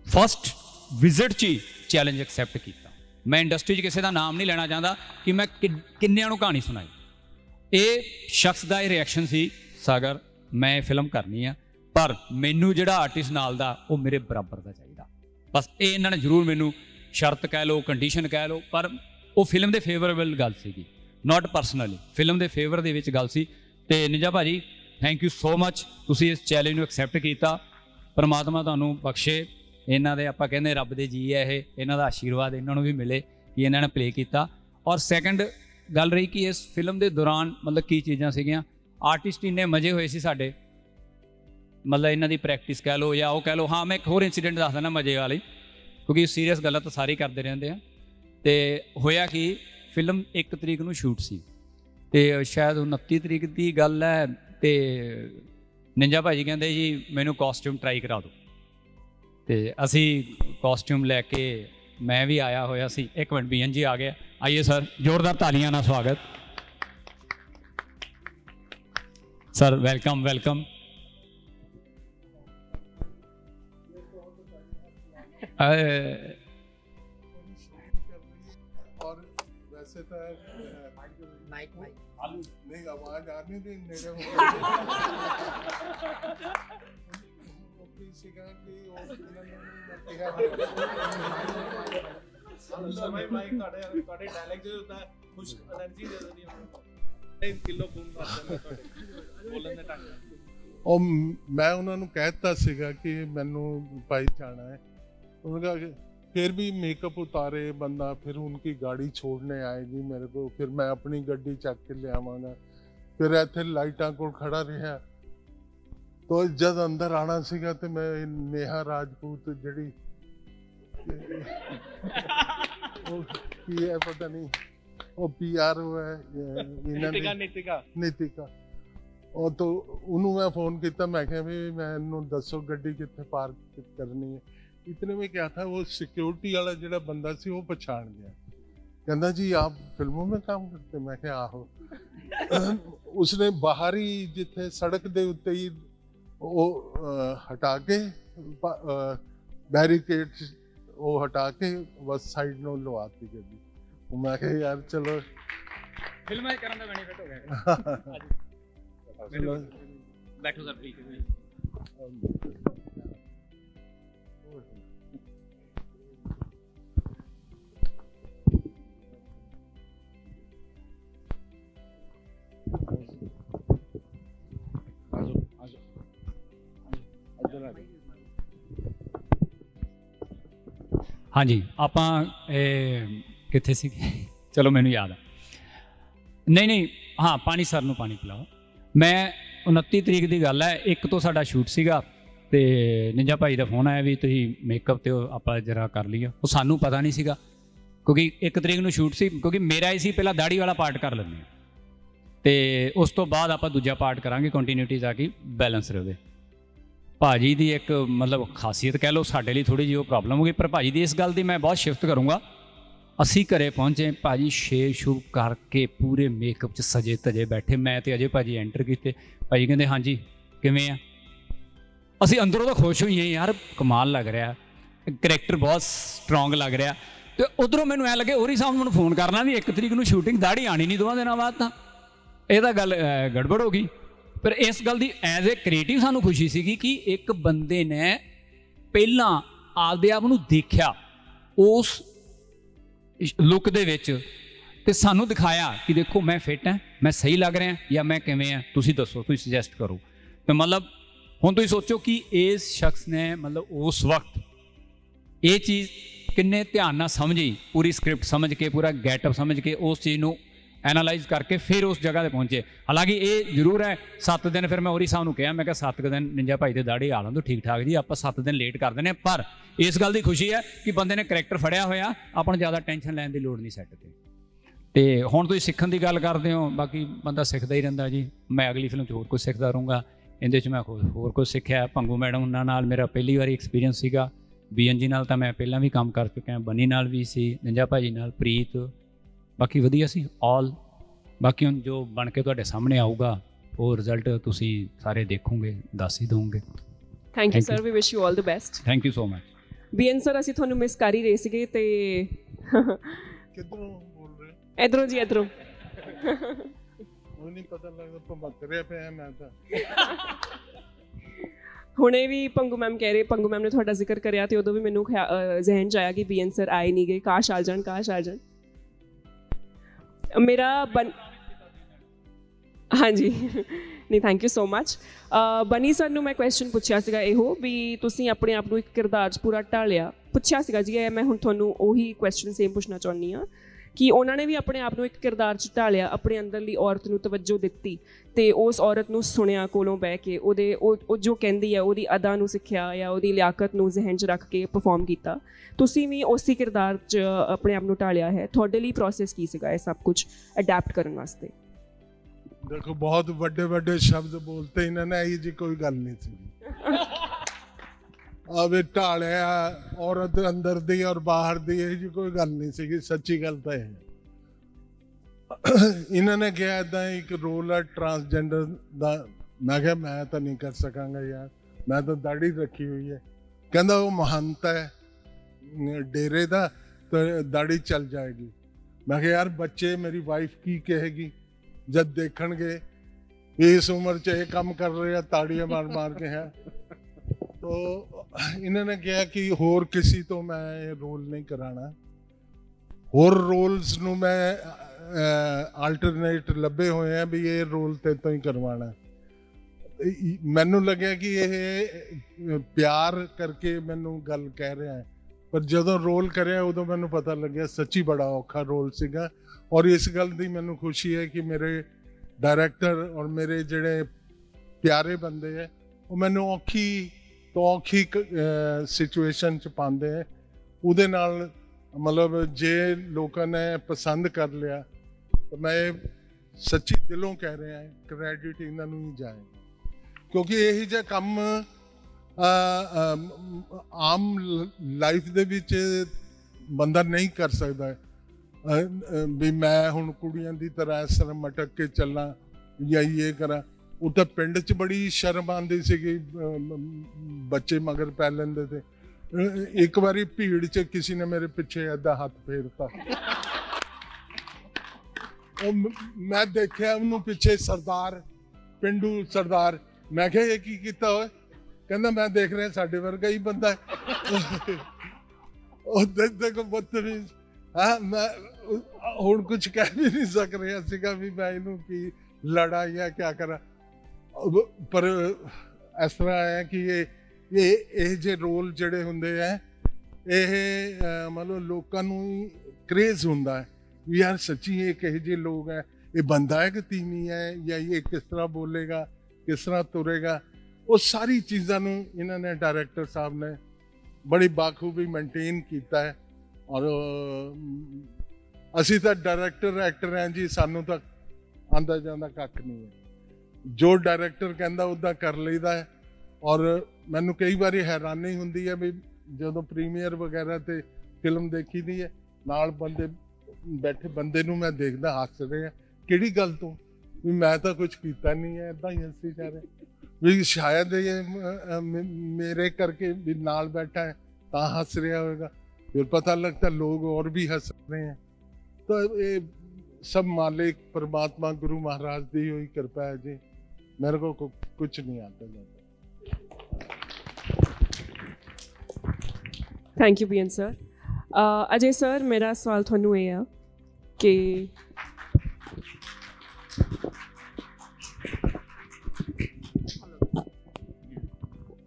ਫਸਟ ਵਿਜ਼ਿਟ 'ਚ ਚੈਲੰਜ ਐਕਸੈਪਟ ਕੀਤਾ। ਮੈਂ ਇੰਡਸਟਰੀ 'ਚ ਕਿਸੇ ਦਾ ਨਾਮ ਨਹੀਂ ਲੈਣਾ ਚਾਹੁੰਦਾ ਕਿ ਮੈਂ ਕਿ- ਕਿੰਨਿਆਂ ਨੂੰ ਕਹਾਣੀ ਸੁਣਾਈ। ਇਹ ਸ਼ਖਸ ਦਾ ਇਹ ਰਿਐਕਸ਼ਨ ਸੀ, ਸਾਗਰ, ਮੈਂ ਇਹ ਫਿਲਮ ਕਰਨੀ ਆ, ਪਰ ਮੈਨੂੰ ਜਿਹੜਾ ਆਰਟਿਸਟ ਨਾਲ ਦਾ, ਉਹ ਮੇਰੇ ਬਰਾਬਰ ਦਾ ਚਾਹੀਦਾ। ਬਸ ਇਹ ਇਹਨਾਂ ਨੇ ਜ਼ਰੂਰ ਮੈਨੂੰ ਸ਼ਰਤ ਕਹਿ ਲਓ ਕੰਡੀਸ਼ਨ ਕਹਿ ਲਓ, ਪਰ ਉਹ ਫਿਲਮ ਦੇ ਫੇਵਰੇਬਲ ਗੱਲ ਸੀਗੀ। ਨਾਟ ਪਰਸਨਲੀ ਫਿਲਮ ਦੇ ਫੇਵਰ ਦੇ ਵਿੱਚ ਗੱਲ ਸੀ। ਤੇ ਨਿਜਾ ਭਾਜੀ ਥੈਂਕ ਯੂ ਸੋ ਮੱਚ ਤੁਸੀਂ ਇਸ ਚੈਲੰਜ ਨੂੰ ਐਕਸੈਪਟ ਕੀਤਾ। ਪਰਮਾਤਮਾ ਤੁਹਾਨੂੰ ਬਖਸ਼ੇ। ਇਹਨਾਂ ਦੇ ਆਪਾਂ ਕਹਿੰਦੇ ਰੱਬ ਦੇ ਜੀ ਹੈ ਇਹ, ਇਹਨਾਂ ਦਾ ਆਸ਼ੀਰਵਾਦ ਇਹਨਾਂ ਨੂੰ ਵੀ ਮਿਲੇ ਕਿ ਇਹਨਾਂ ਨੇ ਪਲੇ ਕੀਤਾ। ਔਰ ਸੈਕੰਡ ਗੱਲ ਰਹੀ ਕਿ ਇਸ ਫਿਲਮ ਦੇ ਦੌਰਾਨ ਮਤਲਬ ਕੀ ਚੀਜ਼ਾਂ ਸੀਗੀਆਂ ਆਰਟਿਸਟ ਇੰਨੇ ਮਜ਼ੇ ਹੋਏ ਸੀ ਸਾਡੇ। ਮਤਲਬ ਇਹਨਾਂ ਦੀ ਪ੍ਰੈਕਟਿਸ ਕਹਿ ਲਓ ਜਾਂ ਉਹ ਕਹਿ ਲਓ, ਹਾਂ, ਮੈਂ ਇੱਕ ਹੋਰ ਇਨਸੀਡੈਂਟ ਦੱਸ ਦਿੰਦਾ ਮਜ਼ੇ ਵਾਲੀ, ਕਿਉਂਕਿ ਸੀਰੀਅਸ ਗੱਲਾਂ ਤਾਂ ਸਾਰੇ ਕਰਦੇ ਰਹਿੰਦੇ ਆ। ਤੇ ਹੋਇਆ ਕਿ ਫਿਲਮ 1 ਤਰੀਕ ਨੂੰ ਸ਼ੂਟ ਸੀ। ਤੇ ਸ਼ਾਇਦ 29 ਤਰੀਕ ਦੀ ਗੱਲ ਹੈ ਤੇ ਨਿੰਜਾ ਭਾਜੀ ਕਹਿੰਦੇ ਜੀ, ਮੈਨੂੰ ਕਾਸਟਿਊਮ ਟਰਾਈ ਕਰਾ ਦਿਓ। ਤੇ ਅਸੀਂ ਕਾਸਟਿਊਮ ਲੈ ਕੇ ਮੈਂ ਵੀ ਆਇਆ ਹੋਇਆ ਸੀ ਇੱਕ ਮਿੰਟ ਬੀਐਨ ਜੀ ਆ ਗਿਆ ਆਈਏ ਸਰ ਜ਼ੋਰਦਾਰ ਤਾਲੀਆਂ ਨਾਲ ਸਵਾਗਤ ਸਰ ਵੈਲਕਮ ਵੈਲਕਮ ਅ और वैसे तो ਮਾਈਕ ਮਾਈਕ नहीं आवाज आनी ਮੈਂ ਉਹਨਾਂ ਨੂੰ ਕਹਿ ਦਿੱਤਾ ਸੀਗਾ ਕਿ ਮੈਨੂੰ ਭਾਈ ਜਾਣਾ ਹੈ ਉਹਨਾਂ ਦਾ फिर भी मेकअप उतारे बंदा फिर उनकी गाड़ी छोड़ने आएगी मेरे को फिर मैं अपनी गड्डी चक के ले आवागा फिर इतने लाइटा को खड़ा ਤੋ ਜਦ ਅੰਦਰ ਆਣਾ ਸੀਗਾ ਤੇ ਮੈਂ ਨੇਹਾ ਰਾਜਪੂਤ ਜਿਹੜੀ ਉਹ ਕੀ ਹੈ ਪਤਾ ਨਹੀਂ ਉਹ ਪੀਆਰਓ ਹੈ ਇਹਨਾਂ ਦੀ ਨੀਤਿਕਾ। ਨੀਤਿਕਾ। ਉਹ ਤੋਂ ਉਹਨੂੰ ਮੈਂ ਫੋਨ ਕੀਤਾ ਮੈਂ ਕਿਹਾ ਵੀ ਮੈਨੂੰ ਦੱਸੋ ਗੱਡੀ ਕਿੱਥੇ ਪਾਰਕ ਕਰਨੀ ਹੈ। ਇਤਨੇ ਮੈਂ ਕਿਹਾ ਥਾ ਉਹ ਸਿਕਿਉਰਿਟੀ ਵਾਲਾ ਜਿਹੜਾ ਬੰਦਾ ਸੀ ਉਹ ਪਛਾਣ ਗਿਆ। ਕਹਿੰਦਾ ਜੀ ਆਪ ਫਿਲਮੋਂ ਮੈਂ ਕੰਮ ਕਰਤੇ ਮੈਂ ਕਿਹਾ ਆਹੋ। ਉਸਨੇ ਬਾਹਰੀ ਜਿੱਥੇ ਸੜਕ ਦੇ ਉੱਤੇ ਹੀ ਉਹ ਹਟਾ ਕੇ ਬੈਰੀਕੇਡ ਉਹ ਹਟਾ ਕੇ ਬਸ ਸਾਈਡ ਨੂੰ ਲਵਾਤੀ ਗੱਡੀ। ਉਹ ਮੈਂ ਕਿਹਾ ਯਾਰ ਚਲੋ। ਫਿਲਮਾਂ ਕਰਨ ਦਾ ਬੈਨੀਫਿਟ ਹੋ ਗਿਆ। ਬੈਠੋ ਸਰ ਠੀਕ ਹੈ। ਹਾਂਜੀ ਆਪਾਂ ਇਹ, ਕਿੱਥੇ ਸੀ? ਚਲੋ ਮੈਨੂੰ ਯਾਦ ਆ। ਨਹੀਂ ਨਹੀਂ ਹਾਂ ਪਾਣੀ ਸਰ ਨੂੰ ਪਾਣੀ ਪਿਲਾਓ। ਮੈਂ 29 ਤਰੀਕ ਦੀ ਗੱਲ ਹੈ ਇੱਕ ਤੋਂ ਸਾਡਾ ਸ਼ੂਟ ਸੀਗਾ ਤੇ ਨਿੰਜਾ ਭਾਈ ਦਾ ਫੋਨ ਆਇਆ ਵੀ ਤੁਸੀਂ ਮੇਕਅਪ ਤੇ ਉਹ ਆਪਾਂ ਜਰਾ ਕਰ ਲਈਏ। ਉਹ ਸਾਨੂੰ ਪਤਾ ਨਹੀਂ ਸੀਗਾ ਕਿਉਂਕਿ ਇੱਕ ਤਰੀਕ ਨੂੰ ਸ਼ੂਟ ਸੀ ਕਿਉਂਕਿ ਮੇਰਾ ਹੀ ਸੀ ਪਹਿਲਾਂ ਦਾੜੀ ਵਾਲਾ ਪਾਰਟ ਕਰ ਲੈਂਦੇ ਹਾਂ। ਤੇ ਉਸ ਤੋਂ ਬਾਅਦ ਆਪਾਂ ਦੂਜਾ ਪਾਰਟ ਕਰਾਂਗੇ ਕੰਟੀਨਿਊਟੀ ਤਾਂ ਕਿ ਬੈਲੈਂਸ ਰਹੇ ਭਾਜੀ ਦੀ ਇੱਕ ਮਤਲਬ ਖਾਸੀਅਤ ਕਹਿ ਲਓ, ਸਾਡੇ ਲਈ ਥੋੜੀ ਜਿਹੀ ਉਹ ਪ੍ਰੋਬਲਮ ਹੋ ਗਈ, ਪਰ ਭਾਜੀ ਦੀ ਇਸ ਗੱਲ ਦੀ ਮੈਂ ਬਹੁਤ ਸ਼ਿਫਟ ਕਰੂੰਗਾ। ਅਸੀਂ ਘਰੇ ਪਹੁੰਚੇ, ਭਾਜੀ ਸ਼ੇਵ ਸ਼ੂਬ ਕਰਕੇ ਪੂਰੇ ਮੇਕਅਪ 'ਚ ਸਜੇ ਤਜੇ ਬੈਠੇ। ਮੈਂ ਤੇ ਅਜੇ ਭਾਜੀ ਐਂਟਰ ਕੀਤੇ। ਭਾਜੀ ਕਹਿੰਦੇ, ਹਾਂਜੀ, ਕਿਵੇਂ ਆ? ਅਸੀਂ ਅੰਦਰੋਂ ਤਾਂ ਖੁਸ਼ ਹੋਈਏ, ਯਾਰ, ਕਮਾਲ ਲੱਗ ਰਿਹਾ। ਕਰੈਕਟਰ ਬਹੁਤ ਸਟਰੋਂਗ ਲੱਗ ਰਿਹਾ। ਤੇ ਉਧਰੋਂ ਮੈਨੂੰ ਐ ਲੱਗੇ, ਹੋਰੀ ਸਾਹਿਬ ਨੂੰ ਫੋਨ ਕਰਨਾ ਵੀ ਇੱਕ ਤਰੀਕ ਨੂੰ ਸ਼ੂਟਿੰਗ ਦਾੜੀ ਆਣੀ ਨਹੀਂ ਦੋਵਾਂ ਦਿਨਾਂ ਬਾਅਦ ਤਾਂ। ਇਹ ਤਾਂ ਗੱਲ ਗੜਬੜ ਹੋ ਗਈ। ਪਰ ਇਸ ਗੱਲ ਦੀ ਐਜ਼ ਅ ਕ੍ਰੀਏਟਿਵ ਸਾਨੂੰ ਖੁਸ਼ੀ ਸੀਗੀ ਕਿ ਇੱਕ ਬੰਦੇ ਨੇ ਪਹਿਲਾਂ ਆਪਦੇ ਆਪ ਨੂੰ ਦੇਖਿਆ, ਉਸ ਲੁੱਕ ਦੇ ਵਿੱਚ ਤੇ ਸਾਨੂੰ ਦਿਖਾਇਆ ਕਿ ਦੇਖੋ ਮੈਂ ਫਿੱਟ ਹਾਂ, ਮੈਂ ਸਹੀ ਲੱਗ ਰਿਹਾ ਜਾਂ ਮੈਂ ਕਿਵੇਂ ਆ ਤੁਸੀਂ ਦੱਸੋ, ਤੁਸੀਂ ਸੁਜੈਸਟ ਕਰੋ। ਤੇ ਮਤਲਬ ਹੁਣ ਤੁਸੀਂ ਸੋਚੋ ਕਿ ਇਸ ਸ਼ਖਸ ਨੇ ਮਤਲਬ ਉਸ ਵਕਤ ਇਹ ਚੀਜ਼ ਕਿੰਨੇ ਧਿਆਨ ਨਾਲ ਸਮਝੀ, ਪੂਰੀ ਸਕ੍ਰਿਪਟ ਸਮਝ ਕੇ, ਪੂਰਾ ਗੈਟਅਪ ਸਮਝ ਕੇ ਉਸ ਚੀਜ਼ ਨੂੰ ਐਨਾਲਾਈਜ਼ ਕਰਕੇ ਫਿਰ ਉਸ ਜਗ੍ਹਾ ਤੇ ਪਹੁੰਚੇ। ਹਾਲਾਂਕਿ ਇਹ ਜ਼ਰੂਰ ਹੈ 7 ਦਿਨ ਫਿਰ ਮੈਂ ਔਰੀ ਸਾਹਿਬ ਨੂੰ ਕਿਹਾ, ਮੈਂ ਕਿਹਾ 7 ਦਿਨ ਨਿੰਜਾ ਭਾਈ ਦੇ ਦਾੜੀ ਆ, ਤੋਂ ਠੀਕ ਠਾਕ ਜੀ, ਆਪਾਂ 7 ਦਿਨ ਲੇਟ ਕਰ ਦਿੰਦੇ ਹਾਂ। ਪਰ ਇਸ ਗੱਲ ਦੀ ਖੁਸ਼ੀ ਹੈ ਕਿ ਬੰਦੇ ਨੇ ਕਰੈਕਟਰ ਫੜਿਆ ਹੋਇਆ, ਆਪਾਂ ਨੂੰ ਜ਼ਿਆਦਾ ਟੈਨਸ਼ਨ ਲੈਣ ਦੀ ਲੋੜ ਨਹੀਂ ਸੈੱਟ ਤੇ। ਤੇ ਹੁਣ ਤੁਸੀਂ ਸਿੱਖਣ ਦੀ ਗੱਲ ਕਰਦੇ ਹੋ, ਬਾਕੀ ਬੰਦਾ ਸਿੱਖਦਾ ਹੀ ਰਹਿੰਦਾ ਜੀ। ਮੈਂ ਅਗਲੀ ਫਿਲਮ 'ਚ ਹੋਰ ਕੁਝ ਸਿੱਖਦਾ ਰਹੂੰਗਾ। ਇਹਦੇ 'ਚ ਮੈਂ ਹੋਰ ਹੋਰ ਕੁਝ ਸਿੱਖਿਆ। ਪੰਗੂ ਮੈਡਮ ਉਹਨਾਂ ਨਾਲ ਮੇਰਾ ਪਹਿਲੀ ਵਾਰੀ ਐਕਸਪੀਰੀਅੰਸ ਸੀਗਾ। ਬੀਐਨਜੀ ਨਾਲ ਤਾਂ ਮੈਂ ਪਹਿਲਾਂ ਵੀ ਕੰਮ ਕਰ ਚੁੱਕਿਆ, ਬਨੀ ਨਾਲ ਵੀ ਸੀ, ਨਿੰਜਾ ਭਾਜੀ ਨਾਲ, ਪ੍ਰੀਤ ਬਾਕੀ ਵਧੀਆ ਸੀ ਆਲ ਬਾਕੀ ਹੁਣ ਜੋ ਬਣ ਕੇ ਤੁਹਾਡੇ ਸਾਹਮਣੇ ਆਊਗਾ ਉਹ ਰਿਜ਼ਲਟ ਤੁਸੀਂ ਸਾਰੇ ਦੇਖੋਗੇ ਦੱਸ ਹੀ ਦੋਗੇ। Thank you sir. We wish you all the best thank you so much BN sir ਅਸੀਂ ਤੁਹਾਨੂੰ ਮਿਸ ਕਰ ਹੀ ਰਹੇ ਸੀਗੇ ਤੇ ਕਿੱਧਰੋਂ ਬੋਲ ਰਹੇ? ਇਧਰੋਂ ਜੀ ਇਧਰੋਂ। ਉਹ ਨਹੀਂ ਪਤਾ ਲੱਗਦਾ ਭਮਕਰਿਆ ਪਿਆ ਮੈਂ ਤਾਂ। ਹੁਣੇ ਵੀ ਪੰਗੂ ਮੈਮ ਕਹਿ ਰਹੇ ਪੰਗੂ ਮੈਮ ਨੇ ਤੁਹਾਡਾ ਜ਼ਿਕਰ ਕਰਿਆ ਤੇ ਉਦੋਂ ਵੀ ਮੈਨੂੰ ਜ਼ਿਹਨ ਚ ਆਇਆ ਕਿ ਬੀਐਨ ਸਰ ਆਏ ਨਹੀਂ ਗਏ ਕਾਸ਼ ਆ ਜਾਣ ਕਾਸ਼ ਆ ਜਾਣ। ਮੇਰਾ ਬਨ ਹਾਂਜੀ। ਨਹੀਂ ਥੈਂਕ ਯੂ ਸੋ ਮੱਚ ਬਨੀ ਸਰ ਨੂੰ ਮੈਂ ਕੁਐਸਚਨ ਪੁੱਛਿਆ ਸੀਗਾ ਇਹੋ ਵੀ ਤੁਸੀਂ ਆਪਣੇ ਆਪ ਨੂੰ ਇੱਕ ਕਿਰਦਾਰ 'ਚ ਪੂਰਾ ਢਾਲਿਆ। ਪੁੱਛਿਆ ਸੀਗਾ ਜੀ, ਇਹ ਮੈਂ ਹੁਣ ਤੁਹਾਨੂੰ ਉਹੀ ਕੁਐਸਚਨ ਸੇਮ ਪੁੱਛਣਾ ਚਾਹੁੰਦੀ ਆ ਕਿ ਉਹਨਾਂ ਨੇ ਵੀ ਆਪਣੇ ਆਪ ਨੂੰ ਇੱਕ ਕਿਰਦਾਰ 'ਚ ਢਾਲਿਆ ਆਪਣੇ ਅੰਦਰਲੀ ਔਰਤ ਨੂੰ ਤਵੱਜੋ ਦਿੱਤੀ ਤੇ ਉਸ ਔਰਤ ਨੂੰ ਸੁਣਿਆ ਕੋਲੋਂ ਬਹਿ ਕੇ ਉਹਦੇ ਉਹ ਜੋ ਕਹਿੰਦੀ ਹੈ ਉਹਦੀ ਅਦਾ ਨੂੰ ਸਿੱਖਿਆ ਜਾਂ ਉਹਦੀ ਲਿਆਕਤ ਨੂੰ ਜ਼ਿਹਨ 'ਚ ਰੱਖ ਕੇ ਪਰਫਾਰਮ ਕੀਤਾ। ਤੁਸੀਂ ਵੀ ਉਸੇ ਕਿਰਦਾਰ 'ਚ ਆਪਣੇ ਆਪ ਨੂੰ ਢਾਲਿਆ ਹੈ। ਤੁਹਾਡੇ ਲਈ ਪ੍ਰੋਸੈਸ ਕੀ ਸੀਗਾ ਇਹ ਸਭ ਕੁਝ ਅਡਾਪਟ ਕਰਨ ਵਾਸਤੇ? ਦੇਖੋ ਬਹੁਤ ਵੱਡੇ ਵੱਡੇ ਸ਼ਬਦ ਬੋਲਤੇ ਇਹਨਾਂ ਨੇ ਇਹ ਜੀ ਕੋਈ ਗੱਲ ਨਹੀਂ ਸੀ। ਆਵੇ ਢਾਲਿਆ ਔਰਤ ਅੰਦਰ ਦੀ ਔਰ ਬਾਹਰ ਦੀ, ਇਹ ਜੀ ਕੋਈ ਗੱਲ ਨਹੀਂ ਸੀਗੀ, ਸੱਚੀ ਗੱਲ ਤਾਂ ਇਹ ਇਹਨਾਂ ਨੇ ਕਿਹਾ ਇਦਾਂ ਇੱਕ ਰੋਲ ਹੈ ਟਰਾਂਸਜੈਂਡਰ ਦਾ। ਮੈਂ ਕਿਹਾ, ਮੈਂ ਤਾਂ ਨਹੀਂ ਕਰ ਸਕਾਂਗਾ ਯਾਰ, ਮੈਂ ਤਾਂ ਦਾੜੀ ਰੱਖੀ ਹੋਈ ਹੈ। ਕਹਿੰਦਾ, ਉਹ ਮਹੰਤ ਹੈ ਡੇਰੇ ਦਾ, ਤਾਂ ਦਾੜੀ ਚੱਲ ਜਾਏਗੀ। ਮੈਂ ਕਿਹਾ, ਯਾਰ ਬੱਚੇ, ਮੇਰੀ ਵਾਈਫ ਕੀ ਕਹੇਗੀ? ਜਦ ਦੇਖਣਗੇ, ਇਸ ਉਮਰ 'ਚ ਇਹ ਕੰਮ ਕਰ ਰਹੇ ਆ ਤਾੜੀਆਂ ਮਾਰ ਮਾਰ ਕੇ ਹੈ। ਤੋ ਇਹਨਾਂ ਨੇ ਕਿਹਾ ਕਿ ਹੋਰ ਕਿਸੇ ਤੋਂ ਮੈਂ ਇਹ ਰੋਲ ਨਹੀਂ ਕਰਾਣਾ ਹੋਰ ਰੋਲਸ ਨੂੰ ਮੈਂ ਆਲਟਰਨੇਟ ਲੱਭੇ ਹੋਏ ਆ ਵੀ ਇਹ ਰੋਲ ਤੇ ਤੋਂ ਹੀ ਕਰਵਾਣਾ ਮੈਨੂੰ ਲੱਗਿਆ ਕਿ ਇਹ ਪਿਆਰ ਕਰਕੇ ਮੈਨੂੰ ਗੱਲ ਕਹਿ ਰਿਹਾ ਹੈ। ਪਰ ਜਦੋਂ ਰੋਲ ਕਰਿਆ, ਉਦੋਂ ਮੈਨੂੰ ਪਤਾ ਲੱਗਿਆ ਸੱਚੀ ਬੜਾ ਔਖਾ ਰੋਲ ਸੀਗਾ। ਔਰ ਇਸ ਗੱਲ ਦੀ ਮੈਨੂੰ ਖੁਸ਼ੀ ਹੈ ਕਿ ਮੇਰੇ ਡਾਇਰੈਕਟਰ ਔਰ ਮੇਰੇ ਜਿਹੜੇ ਪਿਆਰੇ ਬੰਦੇ ਹੈ, ਉਹ ਮੈਨੂੰ ਔਖੀ ਤੋਂ ਔਖੀ ਸਿਚੁਏਸ਼ਨ ਚ ਪਾਉਂਦੇ ਹੈ ਉਹਦੇ ਨਾਲ ਮਤਲਬ ਜੇ ਲੋਕਾਂ ਨੇ ਪਸੰਦ ਕਰ ਲਿਆ, ਤਾਂ ਮੈਂ ਸੱਚੀ ਦਿਲੋਂ ਕਹਿ ਰਿਹਾ ਕ੍ਰੈਡਿਟ ਇਹਨਾਂ ਨੂੰ ਹੀ ਜਾਏ। ਕਿਉਂਕਿ ਇਹੀ ਜਿਹਾ ਕੰਮ ਆਮ ਲਾਈਫ ਦੇ ਵਿੱਚ ਬੰਦਾ ਨਹੀਂ ਕਰ ਸਕਦਾ। ਵੀ ਮੈਂ ਹੁਣ ਕੁੜੀਆਂ ਦੀ ਤਰ੍ਹਾਂ ਇਸ ਤਰ੍ਹਾਂ ਮਟਕ ਕੇ ਚੱਲਾਂ ਜਾਂ ਇਹ ਕਰਾਂ। ਉਹ ਤਾਂ ਪਿੰਡ 'ਚ ਬੜੀ ਸ਼ਰਮ ਆਉਂਦੀ ਸੀਗੀ ਬੱਚੇ ਮਗਰ ਪੈ ਲੈਂਦੇ ਤੇ। ਇੱਕ ਵਾਰੀ ਭੀੜ 'ਚ ਕਿਸੇ ਨੇ ਮੇਰੇ ਪਿੱਛੇ ਏਦਾਂ ਹੱਥ ਫੇਰਤਾ। ਉਹ ਮੈਂ ਦੇਖਿਆ ਉਹਨੂੰ ਪਿੱਛੇ ਸਰਦਾਰ, ਪਿੰਡੂ ਸਰਦਾਰ। ਮੈਂ ਕਿਹਾ, ਇਹ ਕੀ ਕੀਤਾ ਓਏ? ਕਹਿੰਦਾ, ਮੈਂ ਦੇਖ ਰਿਹਾ, ਸਾਡੇ ਵਰਗਾ ਹੀ ਬੰਦਾ ਉਹ ਦੇਖ, ਦੇਖੋ ਬਦਤਮੀਜ਼ ਹਾਂ, ਮੈਂ ਹੁਣ ਕੁਝ ਕਹਿ ਵੀ ਨਹੀਂ ਸਕ ਰਿਹਾ ਸੀਗਾ ਵੀ ਮੈਂ ਇਹਨੂੰ ਕੀ ਲੜਾ ਜਾਂ ਕਿਆ ਕਰਾਂ। ਪਰ ਇਸ ਤਰ੍ਹਾਂ ਹੈ ਕਿ ਇਹ ਇਹ ਇਹ ਜੇ ਰੋਲ ਜਿਹੜੇ ਹੁੰਦੇ ਆ, ਇਹ ਮਤਲਬ ਲੋਕਾਂ ਨੂੰ ਕ੍ਰੇਜ਼ ਹੁੰਦਾ ਹੈ ਵੀ ਯਾਰ ਸੱਚੀ ਇਹ ਕਿਹੋ ਜਿਹੇ ਲੋਕ ਹੈ? ਇਹ ਬੰਦਾ ਹੈ ਕਿ ਤੀਵੀਂ ਹੈ ਜਾਂ ਇਹ ਕਿਸ ਤਰ੍ਹਾਂ ਬੋਲੇਗਾ, ਕਿਸ ਤਰ੍ਹਾਂ ਤੁਰੇਗਾ? ਉਹ ਸਾਰੀ ਚੀਜ਼ਾਂ ਨੂੰ ਇਹਨਾਂ ਨੇ ਡਾਇਰੈਕਟਰ ਸਾਹਿਬ ਨੇ ਬੜੀ ਬਾਖੂਬੀ ਮੇਨਟੇਨ ਕੀਤਾ ਹੈ ਔਰ ਅਸੀਂ ਤਾਂ ਡਾਇਰੈਕਟਰ ਐਕਟਰ ਹਾਂ ਜੀ, ਸਾਨੂੰ ਤਾਂ ਆਂਦਾ ਜਾਂਦਾ ਕੱਖ ਨਹੀਂ ਹੈ। ਜੋ ਡਾਇਰੈਕਟਰ ਕਹਿੰਦਾ ਉਹਦਾ ਕਰ ਲਈਦਾ ਹੈ। ਔਰ ਮੈਨੂੰ ਕਈ ਵਾਰੀ ਹੈਰਾਨੀ ਹੁੰਦੀ ਹੈ ਵੀ ਜਦੋਂ ਪ੍ਰੀਮੀਅਰ ਵਗੈਰਾ ਤੇ ਫਿਲਮ ਦੇਖੀ ਦੀ ਹੈ, ਨਾਲ ਬੰਦੇ ਬੈਠੇ, ਬੰਦੇ ਨੂੰ ਮੈਂ ਦੇਖਦਾ, ਹੱਸ ਰਹੇ ਆ ਕਿਹੜੀ ਗੱਲ ਤੋਂ? ਵੀ ਮੈਂ ਤਾਂ ਕੁਝ ਕੀਤਾ ਨਹੀਂ ਹੈ ਇਦਾਂ ਹੀ ਹੱਸੀ ਜਾ ਰਹੇ। ਵੀ ਸ਼ਾਇਦ ਇਹ ਮੇਰੇ ਕਰਕੇ ਵੀ ਨਾਲ ਬੈਠਾ ਹੈ, ਤਾਂ ਹੱਸ ਰਿਹਾ ਹੋਵੇਗਾ। ਫਿਰ ਪਤਾ ਲੱਗਦਾ ਲੋਕ ਹੋਰ ਵੀ ਹੱਸ ਰਹੇ ਹੈ। ਤਾਂ ਇਹ ਸਭ ਮਾਲਿਕ, ਪਰਮਾਤਮਾ, ਗੁਰੂ ਮਹਾਰਾਜ ਦੀ ਹੋਈ ਕਿਰਪਾ ਹੈ ਜੀ। मेरे को कु- कुछ नहीं आता जाता ਥੈਂਕ ਯੂ ਬੀਐਨ ਸਰ ਅਜੇ ਸਰ ਮੇਰਾ ਸਵਾਲ ਤੁਹਾਨੂੰ ਇਹ ਆ ਕਿ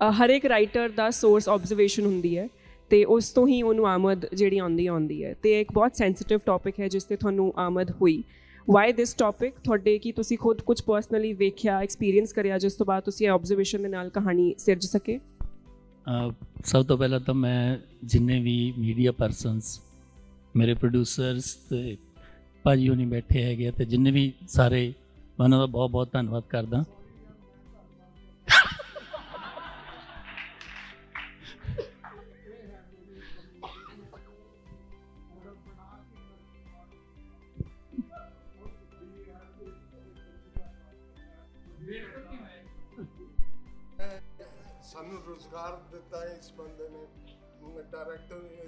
ਅ, ਹਰ ਇੱਕ ਰਾਈਟਰ ਦਾ ਸੋਰਸ ਆਬਜ਼ਰਵੇਸ਼ਨ ਹੁੰਦੀ ਹੈ ਤੇ ਉਸ ਤੋਂ ਹੀ ਉਹਨੂੰ ਆਮਦ ਜਿਹੜੀ ਆਉਂਦੀ ਆਉਂਦੀ ਹੈ ਤੇ ਇੱਕ ਬਹੁਤ ਸੈਂਸਿਟਿਵ ਟੌਪਿਕ ਹੈ ਜਿਸ ਤੇ ਤੁਹਾਨੂੰ ਆਮਦ ਹੋਈ ਵਾਈ ਦਿਸ ਟੌਪਿਕ ਤੁਹਾਡੇ ਕੀ ਤੁਸੀਂ ਖੁਦ ਕੁਝ ਪਰਸਨਲੀ ਵੇਖਿਆ ਐਕਸਪੀਰੀਅੰਸ ਕਰਿਆ, ਜਿਸ ਤੋਂ ਬਾਅਦ ਤੁਸੀਂ ਆਬਜ਼ਰਵੇਸ਼ਨ ਦੇ ਨਾਲ ਕਹਾਣੀ ਸਿਰਜ ਸਕੇ? ਸਭ ਤੋਂ ਪਹਿਲਾਂ ਤਾਂ ਮੈਂ ਜਿੰਨੇ ਵੀ ਮੀਡੀਆ ਪਰਸਨਸ ਮੇਰੇ ਪ੍ਰੋਡਿਊਸਰਸ ਤੇ ਭਾਜੀ ਹੋਣੀ ਬੈਠੇ ਹੈਗੇ ਆ ਤੇ ਜਿੰਨੇ ਵੀ ਸਾਰੇ ਮੈਂ ਉਹਨਾਂ ਦਾ ਬਹੁਤ ਬਹੁਤ ਧੰਨਵਾਦ ਕਰਦਾ।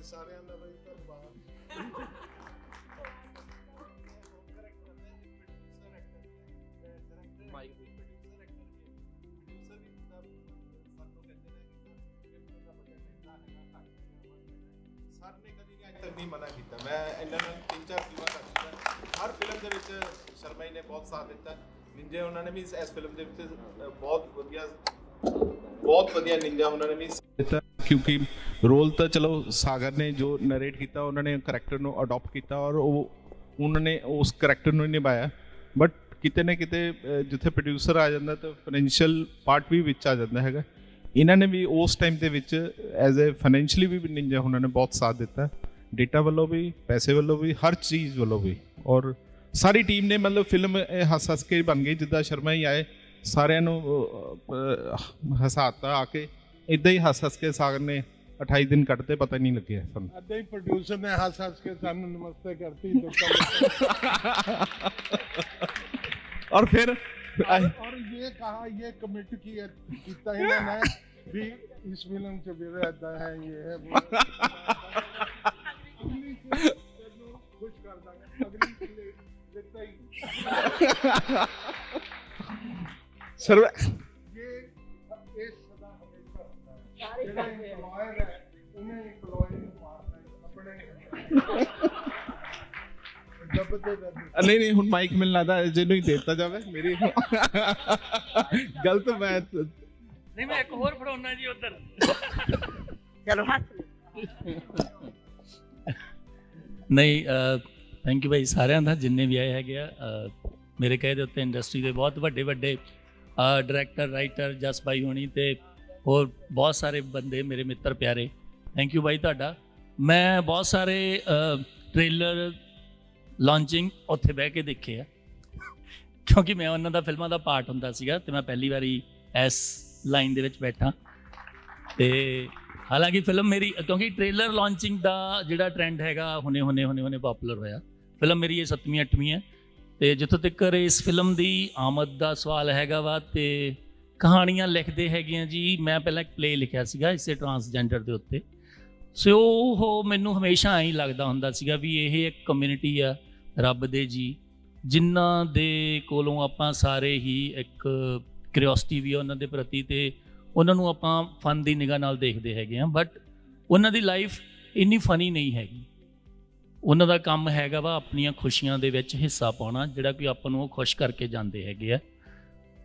ਸਾਰਿਆਂ ਦਾ ਬਈ ਧੰਨਵਾਦ। ਸਰ ਨੇ ਕਦੀ ਨਹੀਂ ਅੱਜ ਤੱਕ ਨਹੀਂ ਮਨਾ ਕੀਤਾ। ਮੈਂ ਇਹਨਾਂ ਨਾਲ ਤਿੰਨ ਚਾਰ ਫਿਲਮਾਂ ਕਰ ਚੁੱਕਾ। ਹਰ ਫਿਲਮ ਦੇ ਵਿੱਚ ਸ਼ਰਮਾ ਜੀ ਨੇ ਬਹੁਤ ਸਾਥ ਦਿੱਤਾ। ਨਿੰਜੇ ਉਹਨਾਂ ਨੇ ਵੀ ਇਸ ਫਿਲਮ ਦੇ ਵਿੱਚ ਬਹੁਤ ਵਧੀਆ ਬਹੁਤ ਵਧੀਆ ਨਿੰਜਾ ਉਹਨਾਂ ਨੇ ਵੀ। ਦਿੱਤਾ, ਕਿਉਂਕਿ ਰੋਲ ਤਾਂ ਚਲੋ ਸਾਗਰ ਨੇ ਜੋ ਨਰੇਟ ਕੀਤਾ, ਉਹਨਾਂ ਨੇ ਕਰੈਕਟਰ ਨੂੰ ਅਡਾਪਟ ਕੀਤਾ ਔਰ ਉਹ ਉਹਨਾਂ ਨੇ ਉਸ ਕਰੈਕਟਰ ਨੂੰ ਹੀ ਨਿਭਾਇਆ। ਬਟ ਕਿਤੇ ਨਾ ਕਿਤੇ ਜਿੱਥੇ ਪ੍ਰੋਡਿਊਸਰ ਆ ਜਾਂਦਾ ਤਾਂ ਫਾਈਨੈਂਸ਼ੀਅਲ ਪਾਰਟ ਵੀ ਵਿੱਚ ਆ ਜਾਂਦਾ ਹੈਗਾ। ਇਹਨਾਂ ਨੇ ਵੀ ਉਸ ਟਾਈਮ ਦੇ ਵਿੱਚ ਐਜ਼ ਅ ਫਾਈਨੈਂਸ਼ੀਅਲੀ ਵੀ ਨਿੰਜਾ ਉਹਨਾਂ ਨੇ, ਬਹੁਤ ਸਾਥ ਦਿੱਤਾ। ਡੇਟਾ ਵੱਲੋਂ ਵੀ, ਪੈਸੇ ਵੱਲੋਂ ਵੀ, ਹਰ ਚੀਜ਼ ਵੱਲੋਂ ਵੀ। ਔਰ ਸਾਰੀ ਟੀਮ ਨੇ ਮਤਲਬ ਫਿਲਮ ਹੱਸ ਹੱਸ ਕੇ ਬਣ ਗਈ, ਜਿੱਦਾਂ ਸ਼ਰਮਾ ਹੀ ਆਏ। ਸਾਰਿਆਂ ਨੂੰ ਅਹ, ਅਹ, ਹਸਾਤਾ ਆ ਕੇ ਇਦਾਂ ਹੀ ਹੱਸ ਹੱਸ ਕੇ ਸਾਗਰ ਨੇ 28 ਦਿਨ ਕੱਢਤੇ ਪਤਾ ਹੀ ਨਹੀਂ ਲੱਗਿਆ ਸਾਨੂੰ ਅੱਧੇ ਹੀ ਪ੍ਰੋਡਿਊਸਰ ਨੇ ਹੱਸ ਹੱਸ ਕੇ ਸਾਨੂੰ ਨਮਸਤੇ ਕਰਤੀ ਲੋਕਾਂ और फिर और, और ये कहा ये कमिट किया किया इन्होंने भी इस फिल्म से भी रहता है ये है वो है। अगली फिल्म तेनू खुश कर दांगे अगली फिल्म देता ही ਸਰਵ ਨਹੀਂ ਨਹੀਂ ਹੁਣ ਮਾਈਕ ਮਿਲਣਾ ਦਾ ਜਿਹਨੂੰ ਹੀ ਦੇਤਾ ਜਾਵੇ ਮੇਰੀ ਗਲਤ ਮੈਂ ਨਹੀਂ ਮੈਂ ਇੱਕ ਹੋਰ ਫੜਾਉਣਾ ਜੀ ਉਧਰ। ਚਲੋ ਹੱਥ ਨਹੀਂ ਥੈਂਕ ਯੂ ਭਾਈ ਸਾਰਿਆਂ ਦਾ ਜਿੰਨੇ ਵੀ ਆਏ ਹੈਗੇ ਆ ਮੇਰੇ ਕਹੇ ਦੇ ਉੱਤੇ ਇੰਡਸਟਰੀ ਦੇ ਬਹੁਤ ਵੱਡੇ ਵੱਡੇ ਡਾਇਰੈਕਟਰ ਰਾਈਟਰ ਜਸ ਭਾਈ ਹੋਣੀ ਤੇ ਹੋਰ ਬਹੁਤ ਸਾਰੇ ਬੰਦੇ ਮੇਰੇ ਮਿੱਤਰ ਪਿਆਰੇ। ਥੈਂਕ ਯੂ ਭਾਈ ਤੁਹਾਡਾ। ਮੈਂ ਬਹੁਤ ਸਾਰੇ ਟ੍ਰੇਲਰ ਲਾਂਚਿੰਗ ਉੱਥੇ ਬਹਿ ਕੇ ਦੇਖੇ ਆ। ਕਿਉਂਕਿ ਮੈਂ ਉਹਨਾਂ ਦਾ ਫਿਲਮਾਂ ਦਾ ਪਾਰਟ ਹੁੰਦਾ ਸੀਗਾ ਤੇ ਮੈਂ ਪਹਿਲੀ ਵਾਰੀ ਇਸ ਲਾਈਨ ਦੇ ਵਿੱਚ ਬੈਠਾ। ਤੇ ਹਾਲਾਂਕਿ ਫਿਲਮ ਮੇਰੀ, ਕਿਉਂਕਿ ਟ੍ਰੇਲਰ ਲਾਂਚਿੰਗ ਦਾ ਜਿਹੜਾ ਟ੍ਰੈਂਡ ਹੈਗਾ ਹੁਣੇ ਹੁਣੇ ਹੁਣੇ ਹੁਣੇ ਪਪੂਲਰ ਹੋਇਆ। ਫਿਲਮ ਮੇਰੀ ਇਹ 7ਵੀਂ 8ਵੀਂ ਹੈ। ਤੇ ਜਿੱਥੋਂ ਤੱਕ ਇਸ ਫਿਲਮ ਦੀ ਆਮਦ ਦਾ ਸਵਾਲ ਹੈਗਾ ਵਾ ਤੇ ਕਹਾਣੀਆਂ ਲਿਖਦੇ ਹੈਗੇ ਆ ਜੀ, ਮੈਂ ਪਹਿਲਾਂ ਇੱਕ ਪਲੇ ਲਿਖਿਆ ਸੀਗਾ ਇਸੇ ਟਰਾਂਸਜੈਂਡਰ ਦੇ ਉੱਤੇ। ਸੋ ਉਹ ਮੈਨੂੰ ਹਮੇਸ਼ਾ ਐਂ ਲੱਗਦਾ ਹੁੰਦਾ ਸੀਗਾ ਵੀ ਇਹ ਇੱਕ ਕਮਿਊਨਿਟੀ ਆ ਰੱਬ ਦੇ ਜੀ, ਜਿਨ੍ਹਾਂ ਦੇ ਕੋਲੋਂ ਆਪਾਂ ਸਾਰੇ ਹੀ ਇੱਕ ਕਿਉਰਿਓਸਿਟੀ ਵੀ ਆ ਉਹਨਾਂ ਦੇ ਪ੍ਰਤੀ ਤੇ ਉਹਨਾਂ ਨੂੰ ਆਪਾਂ ਫਨ ਦੀ ਨਿਗਾਹ ਨਾਲ ਦੇਖਦੇ ਹੈਗੇ ਆ ਬਟ ਉਹਨਾਂ ਦੀ ਲਾਈਫ ਇੰਨੀ ਫਨੀ ਨਹੀਂ ਹੈਗੀ। ਉਹਨਾਂ ਦਾ ਕੰਮ ਹੈਗਾ ਵਾ ਆਪਣੀਆਂ ਖੁਸ਼ੀਆਂ ਦੇ ਵਿੱਚ ਹਿੱਸਾ ਪਾਉਣਾ, ਜਿਹੜਾ ਕਿ ਆਪਾਂ ਨੂੰ ਉਹ ਖੁਸ਼ ਕਰਕੇ ਜਾਂਦੇ ਹੈਗੇ ਆ।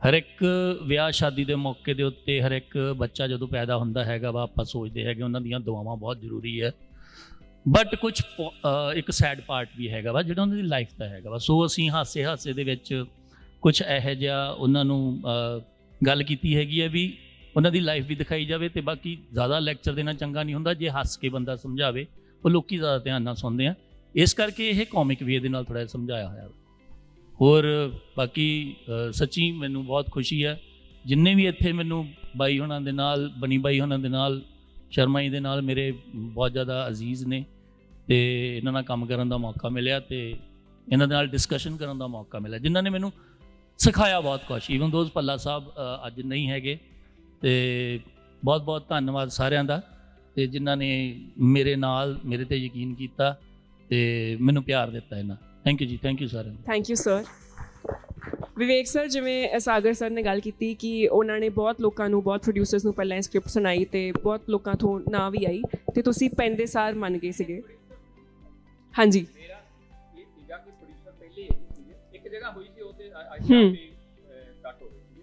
ਹਰ ਇੱਕ ਵਿਆਹ ਸ਼ਾਦੀ ਦੇ ਮੌਕੇ ਦੇ ਉੱਤੇ ਹਰ ਇੱਕ ਬੱਚਾ ਜਦੋਂ ਪੈਦਾ ਹੁੰਦਾ ਹੈਗਾ ਵਾ, ਆਪਾਂ ਸੋਚਦੇ ਹੈਗੇ ਉਹਨਾਂ ਦੀਆਂ ਦੁਆਵਾਂ ਬਹੁਤ ਜ਼ਰੂਰੀ ਹੈ ਬਟ ਕੁਝ ਇੱਕ ਸੈਡ ਪਾਰਟ ਵੀ ਹੈਗਾ ਵਾ, ਜਿਹੜਾ ਉਹਨਾਂ ਦੀ ਲਾਈਫ ਦਾ ਹੈਗਾ ਵਾ। ਸੋ ਅਸੀਂ ਹਾਸੇ ਹਾਸੇ ਦੇ ਵਿੱਚ ਕੁਝ ਇਹੋ ਜਿਹਾ ਉਹਨਾਂ ਨੂੰ ਗੱਲ ਕੀਤੀ ਹੈਗੀ ਹੈ ਵੀ ਉਹਨਾਂ ਦੀ ਲਾਈਫ ਵੀ ਦਿਖਾਈ ਜਾਵੇ ਤੇ ਬਾਕੀ ਜ਼ਿਆਦਾ ਲੈਕਚਰ ਦੇਣਾ ਚੰਗਾ ਨਹੀਂ ਹੁੰਦਾ। ਜੇ ਹੱਸ ਕੇ ਬੰਦਾ ਸਮਝਾਵੇ, ਉਹ ਲੋਕੀ ਜ਼ਿਆਦਾ ਧਿਆਨ ਨਾਲ ਸੁਣਦੇ ਆ। ਇਸ ਕਰਕੇ ਇਹ ਕਾਮਿਕ ਵੀ ਇਹਦੇ ਨਾਲ ਥੋੜਾ ਸਮਝਾਇਆ ਹੋਇਆ। ਹੋਰ ਬਾਕੀ ਸੱਚੀ ਮੈਨੂੰ ਬਹੁਤ ਖੁਸ਼ੀ ਹੈ। ਜਿੰਨੇ ਵੀ ਇੱਥੇ ਮੈਨੂੰ ਬਾਈ ਹੋਣਾ ਦੇ ਨਾਲ, ਬਣੀ ਬਾਈ ਹੋਣਾ ਦੇ ਨਾਲ ਸ਼ਰਮਾ ਜੀ ਦੇ ਨਾਲ ਮੇਰੇ ਬਹੁਤ ਜ਼ਿਆਦਾ ਅਜ਼ੀਜ਼ ਨੇ ਤੇ ਇਹਨਾਂ ਨਾਲ ਕੰਮ ਕਰਨ ਦਾ ਮੌਕਾ ਮਿਲਿਆ ਤੇ ਇਹਨਾਂ ਦੇ ਨਾਲ ਡਿਸਕਸ਼ਨ ਕਰਨ ਦਾ ਮੌਕਾ ਮਿਲਿਆ, ਜਿਨ੍ਹਾਂ ਨੇ ਮੈਨੂੰ ਸਿਖਾਇਆ ਬਹੁਤ ਕੁਝ ਈਵਨ ਦੋਜ਼ ਪੱਲਾ ਸਾਹਿਬ ਅੱਜ ਨਹੀਂ ਹੈਗੇ ਤੇ ਬਹੁਤ ਬਹੁਤ ਧੰਨਵਾਦ ਸਾਰਿਆਂ ਦਾ ਤੇ ਜਿਨ੍ਹਾਂ ਨੇ ਮੇਰੇ ਨਾਲ, ਮੇਰੇ ਤੇ ਯਕੀਨ ਕੀਤਾ। ਤੇ ਮੈਨੂੰ ਪਿਆਰ ਦਿੱਤਾ ਇਹਨਾਂ। ਥੈਂਕ ਯੂ ਜੀ ਥੈਂਕ ਯੂ ਸਾਰਿਆਂ ਨੂੰ। Thank you sir Vivek sir ਜਿਵੇਂ ਸਾਗਰ ਸਰ ਨੇ ਗੱਲ ਕੀਤੀ ਕਿ ਉਹਨਾਂ ਨੇ ਬਹੁਤ ਲੋਕਾਂ ਨੂੰ ਬਹੁਤ ਪ੍ਰੋਡਿਊਸਰਸ ਨੂੰ ਪਹਿਲਾਂ ਸਕ੍ਰਿਪਟ ਸੁਣਾਈ ਤੇ ਬਹੁਤ ਲੋਕਾਂ ਤੋਂ ਨਾ ਵੀ ਆਈ ਤੇ ਤੁਸੀਂ ਪੈਂਦੇ ਸਾਰ ਮੰਨ ਗਏ ਸੀਗੇ। ਹਾਂਜੀ। ਇਹ ਸੀਗਾ ਕਿ ਪ੍ਰੋਡਿਊਸਰ ਪਹਿਲੇ ਇੱਕ ਜਗ੍ਹਾ ਹੋਈ ਸੀ ਉਹ ਤੇ ਹੂੰ। ਕੱਟ ਹੋ ਗਈ ਸੀ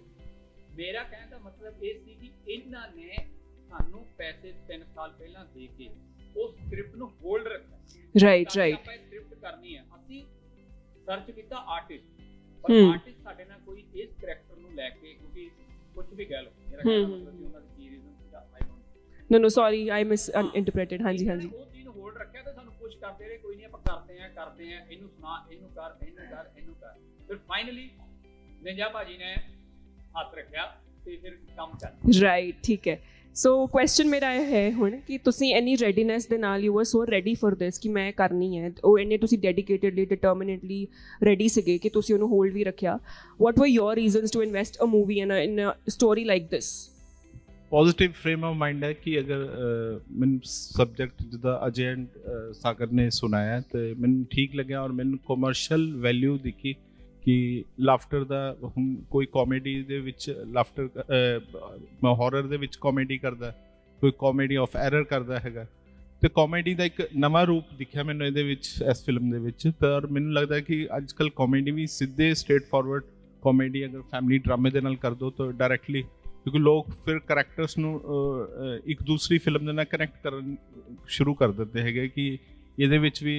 ਮੇਰਾ ਕਹਿਣ ਦਾ ਮਤਲਬ ਇਹ ਸੀ ਕਿ ਇਹਨਾਂ ਨੇ ਸਾਨੂੰ ਪੈਸੇ 3 ਸਾਲ ਪਹਿਲਾਂ ਦੇ ਕੇ ਉਸ ਸਕ੍ਰਿਪਟ ਨੂੰ ਹੋਲਡ ਰੱਖਿਆ। ਕਿ right. ਆਪਾਂ ਸਕ੍ਰਿਪਟ ਕਰਨੀ ਹੈ ਅਸੀਂ ਸਰਚ ਕੀਤਾ ਆਰਟਿਸਟ ਪਰ। ਆਰਟਿਸਟ ਸਾਡੇ ਨਾਲ ਕੋਈ ਇਸ ਕਰੈਕਟਰ ਨੂੰ ਲੈ ਕੇ ਕਿਉਂਕਿ ਕੁਝ ਵੀ ਲਓ ਮੇਰਾ ਹੂੰ, ਕਹਿਣ। ਮਤਲਬ ਕਿ ਉਹਨਾਂ ਦੀ ਕੀ ਰੀਜ਼ਨ ਸੀਗਾ I don't know no sorry I misinterpreted ਹਾਂਜੀ ਹਾਂਜੀ। ਉਹ ਚੀਜ਼ ਹੋਲਡ ਰੱਖਿਆ ਤੇ ਸਾਨੂੰ ਪੁਸ਼ ਕਰਦੇ ਰਹੇ ਕੋਈ ਨਹੀਂ ਆਪਾਂ ਕਰਦੇ ਆਂ ਕਰਦੇ ਆਂ ਇਹਨੂੰ ਸੁਣਾ ਇਹਨੂੰ ਕਰ ਇਹਨੂੰ ਕਰ ਇਹਨੂੰ ਕਰ। ਫਿਰ ਫਾਈਨਲੀ ਨਿੰਜਾ ਭਾਜੀ ਨੇ ਹੱਥ ਰੱਖਿਆ ਤੇ ਫਿਰ ਕੰਮ ਚੱਲ ਰਾਈਟ ਠੀਕ ਹੈ। ਸੋ ਕੁਐਸਚਨ ਮੇਰਾ ਇਹ ਹੈ ਹੁਣ ਕਿ ਤੁਸੀਂ ਇੰਨੀ ਰੈਡੀਨੈਸ ਦੇ ਨਾਲ you are so ready for this ਕਿ ਮੈਂ ਕਰਨੀ ਹੈ। ਉਹ ਇੰਨੇ ਤੁਸੀਂ ਡੈਡੀਕੇਟਿਡਲੀ ਡਿਟਰਮਿਨੇਟਲੀ ਰੈਡੀ ਸੀਗੇ ਕਿ ਤੁਸੀਂ ਉਹਨੂੰ ਹੋਲਡ ਵੀ ਰੱਖਿਆ। What were your reasons to invest a movie in in a story like this positive frame of mind ਹੈ ਕਿ ਅਗਰ ਮੈਨੂੰ ਸਬਜੈਕਟ ਜਿੱਦਾਂ ਅਜੇ ਸਾਗਰ ਨੇ ਸੁਣਾਇਆ ਤੇ ਮੈਨੂੰ ਠੀਕ ਲੱਗਿਆ ਔਰ ਮੈਨੂੰ ਕਮਰਸ਼ੀਅਲ ਵੈਲਿਊ ਦਿਖੀ। ਕਿ ਲਾਫਟਰ ਦਾ ਹੁਣ ਕੋਈ ਕਾਮੇਡੀ ਦੇ ਵਿੱਚ ਲਾਫਟਰ ਮੈਂ ਹਾਰਰ ਦੇ ਵਿੱਚ ਕਾਮੇਡੀ ਕਰਦਾ, ਕੋਈ ਕਾਮੇਡੀ ਆਫ ਐਰਰ ਕਰਦਾ ਹੈਗਾ। ਤੇ ਕਾਮੇਡੀ ਦਾ ਇੱਕ ਨਵਾਂ ਰੂਪ ਦਿਖਿਆ ਮੈਨੂੰ ਇਹਦੇ ਵਿੱਚ, ਇਸ ਫਿਲਮ ਦੇ ਵਿੱਚ। ਪਰ ਮੈਨੂੰ ਲੱਗਦਾ ਕਿ ਅੱਜ ਕੱਲ ਕਾਮੇਡੀ ਵੀ ਸਿੱਧੇ ਸਟ੍ਰੇਟ ਫਾਰਵਰਡ ਕਾਮੇਡੀ ਅਗਰ ਫੈਮਿਲੀ ਡਰਾਮੇ ਦੇ ਨਾਲ ਕਰ ਦੋ ਤਾਂ ਡਾਇਰੈਕਟਲੀ ਕਿਉਂਕਿ ਲੋਕ ਫਿਰ ਕੈਰੈਕਟਰਸ ਨੂੰ ਇੱਕ ਦੂਸਰੀ ਫਿਲਮ ਦੇ ਨਾਲ ਕਨੈਕਟ ਕਰਨ ਸ਼ੁਰੂ ਕਰ ਦਿੰਦੇ ਹੈਗੇ ਕਿ ਇਹਦੇ ਵਿੱਚ ਵੀ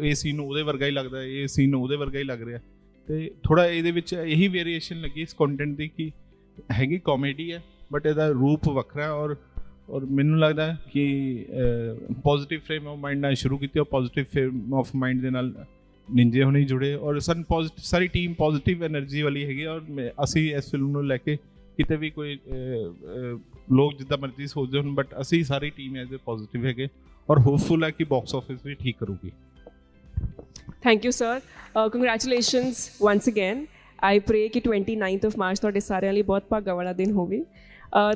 ਇਹ ਸੀਨ ਉਹਦੇ ਵਰਗਾ ਹੀ ਲੱਗਦਾ, ਇਹ ਸੀਨ ਉਹਦੇ ਵਰਗਾ ਹੀ ਲੱਗ ਰਿਹਾ। ਤੇ ਥੋੜਾ ਇਹਦੇ ਵਿੱਚ ਇਹੀ ਵੇਰੀਏਸ਼ਨ ਲੱਗੀ ਇਸ ਕੰਟੈਂਟ ਦੀ ਕਿ ਹੈਗੀ ਕਾਮੇਡੀ ਹੈ ਬਟ ਇਹਦਾ ਰੂਪ ਵੱਖਰਾ ਔਰ ਔਰ ਮੈਨੂੰ ਲੱਗਦਾ ਕਿ ਪੋਜ਼ਿਟਿਵ ਫਰੇਮ ਆਫ ਮਾਈਂਡ ਨਾਲ ਸ਼ੁਰੂ ਕੀਤੀ ਔਰ ਪੋਜ਼ਿਟਿਵ ਫਰੇਮ ਆਫ ਮਾਈਂਡ ਦੇ ਨਾਲ ਨਿੰਜੇ ਹੁਣੇ ਜੁੜੇ ਔਰ ਸਨ ਪੋਜ਼ਿਟਿਵ ਸਾਰੀ ਟੀਮ ਪੋਜ਼ਿਟਿਵ એનર્ਜੀ ਵਾਲੀ ਹੈਗੀ ਔਰ ਅਸੀਂ ਇਸ ਫਿਲਮ ਨੂੰ ਲੈ ਕੇ ਕਿਤੇ ਵੀ ਕੋਈ ਲੋਕ ਜਿੱਦਾਂ ਮਰਜ਼ੀ ਸੋਚਦੇ ਹੋਣ ਬਟ ਅਸੀਂ ਸਾਰੀ ਟੀਮ ਐਜ਼ ਅ ਪੋਜ਼ਿਟਿਵ ਹੈਗੇ ਔਰ ਹੋਪਫੁਲ ਹੈ ਕਿ ਬਾਕਸ ਆਫਿਸ ਵੀ ਠੀਕ ਕਰੂਗੀ। Thank you sir congratulations once again I pray ਕਿ 29th ਆਫ ਮਾਰਚ ਤੁਹਾਡੇ ਸਾਰਿਆਂ ਲਈ ਬਹੁਤ ਭਾਗਾ ਵਾਲਾ ਦਿਨ ਹੋਵੇ।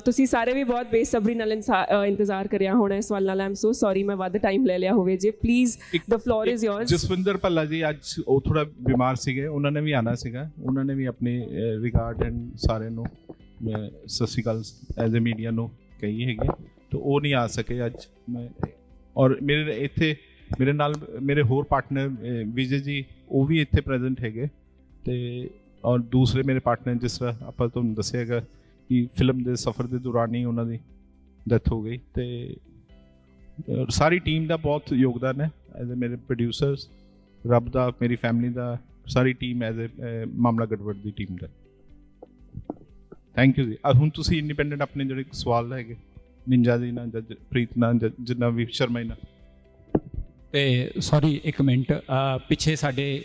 ਤੁਸੀਂ ਸਾਰੇ ਵੀ ਬਹੁਤ ਬੇਸਬਰੀ ਨਾਲ ਇੰਤਜ਼ਾਰ ਕਰਿਆ ਹੋਣਾ ਇਸ ਵੱਲ ਨਾਲ ਆਮ ਸੋ ਸੌਰੀ ਮੈਂ ਵੱਧ ਟਾਈਮ ਲੈ ਲਿਆ ਹੋਵੇ ਜੇ। Please the floor is yours Jaswinder Bhalla ji ਅੱਜ ਉਹ ਥੋੜਾ ਬਿਮਾਰ ਸੀਗੇ ਉਹਨਾਂ ਨੇ ਵੀ ਆਣਾ ਸੀਗਾ। ਉਹਨਾਂ ਨੇ ਵੀ ਆਪਣੇ ਰਿਗਾਰਡ ਐਂਡ ਸਾਰਿਆਂ ਨੂੰ ਮੈਂ ਸਤਿ ਸ਼੍ਰੀ ਅਕਾਲ ਐਜ਼ ਅ ਮੀਡੀਆ ਨੂੰ ਕਹੀ ਹੈਗੀ। ਤੇ ਉਹ ਨਹੀਂ ਆ ਸਕੇ ਅੱਜ। ਮੈਂ ਔਰ ਮੇਰੇ ਇੱਥੇ ਮੇਰੇ ਨਾਲ, ਮੇਰੇ ਹੋਰ ਪਾਰਟਨਰ ਵਿਜੇ ਜੀ, ਉਹ ਵੀ ਇੱਥੇ ਪ੍ਰੈਜ਼ੈਂਟ ਹੈਗੇ। ਤੇ, ਔਰ ਦੂਸਰੇ ਮੇਰੇ ਪਾਰਟਨਰ ਜਿਸ ਤਰ੍ਹਾਂ ਆਪਾਂ ਤੁਹਾਨੂੰ ਦੱਸਿਆ ਹੈਗਾ ਕਿ ਫਿਲਮ ਦੇ ਸਫ਼ਰ ਦੇ ਦੌਰਾਨ ਹੀ ਉਹਨਾਂ ਦੀ ਡੈਥ ਹੋ ਗਈ। ਤੇ ਸਾਰੀ ਟੀਮ ਦਾ ਬਹੁਤ ਯੋਗਦਾਨ ਹੈ ਐਜ਼ ਮੇਰੇ ਪ੍ਰੋਡਿਊਸਰਸ ਰੱਬ ਦਾ, ਮੇਰੀ ਫੈਮਿਲੀ ਦਾ, ਸਾਰੀ team as a Mamla Gadbad the team ਦਾ। ਥੈਂਕ ਯੂ ਜੀ। ਹੁਣ ਤੁਸੀਂ ਇੰਡੀਪੈਂਡੈਂਟ ਆਪਣੇ ਜਿਹੜੇ ਸਵਾਲ ਹੈਗੇ, ਨਿੰਜਾ ਜੀ ਨਾਲ ਜਾਂ, ਪ੍ਰੀਤ ਨਾਲ ਜਾਂ ਜਿੰਨਾ ਵੀ ਸ਼ਰਮਾ ਜੀ ਨਾਲ। ਤੇ ਸੌਰੀ ਇੱਕ ਮਿੰਟ ਪਿੱਛੇ ਸਾਡੇ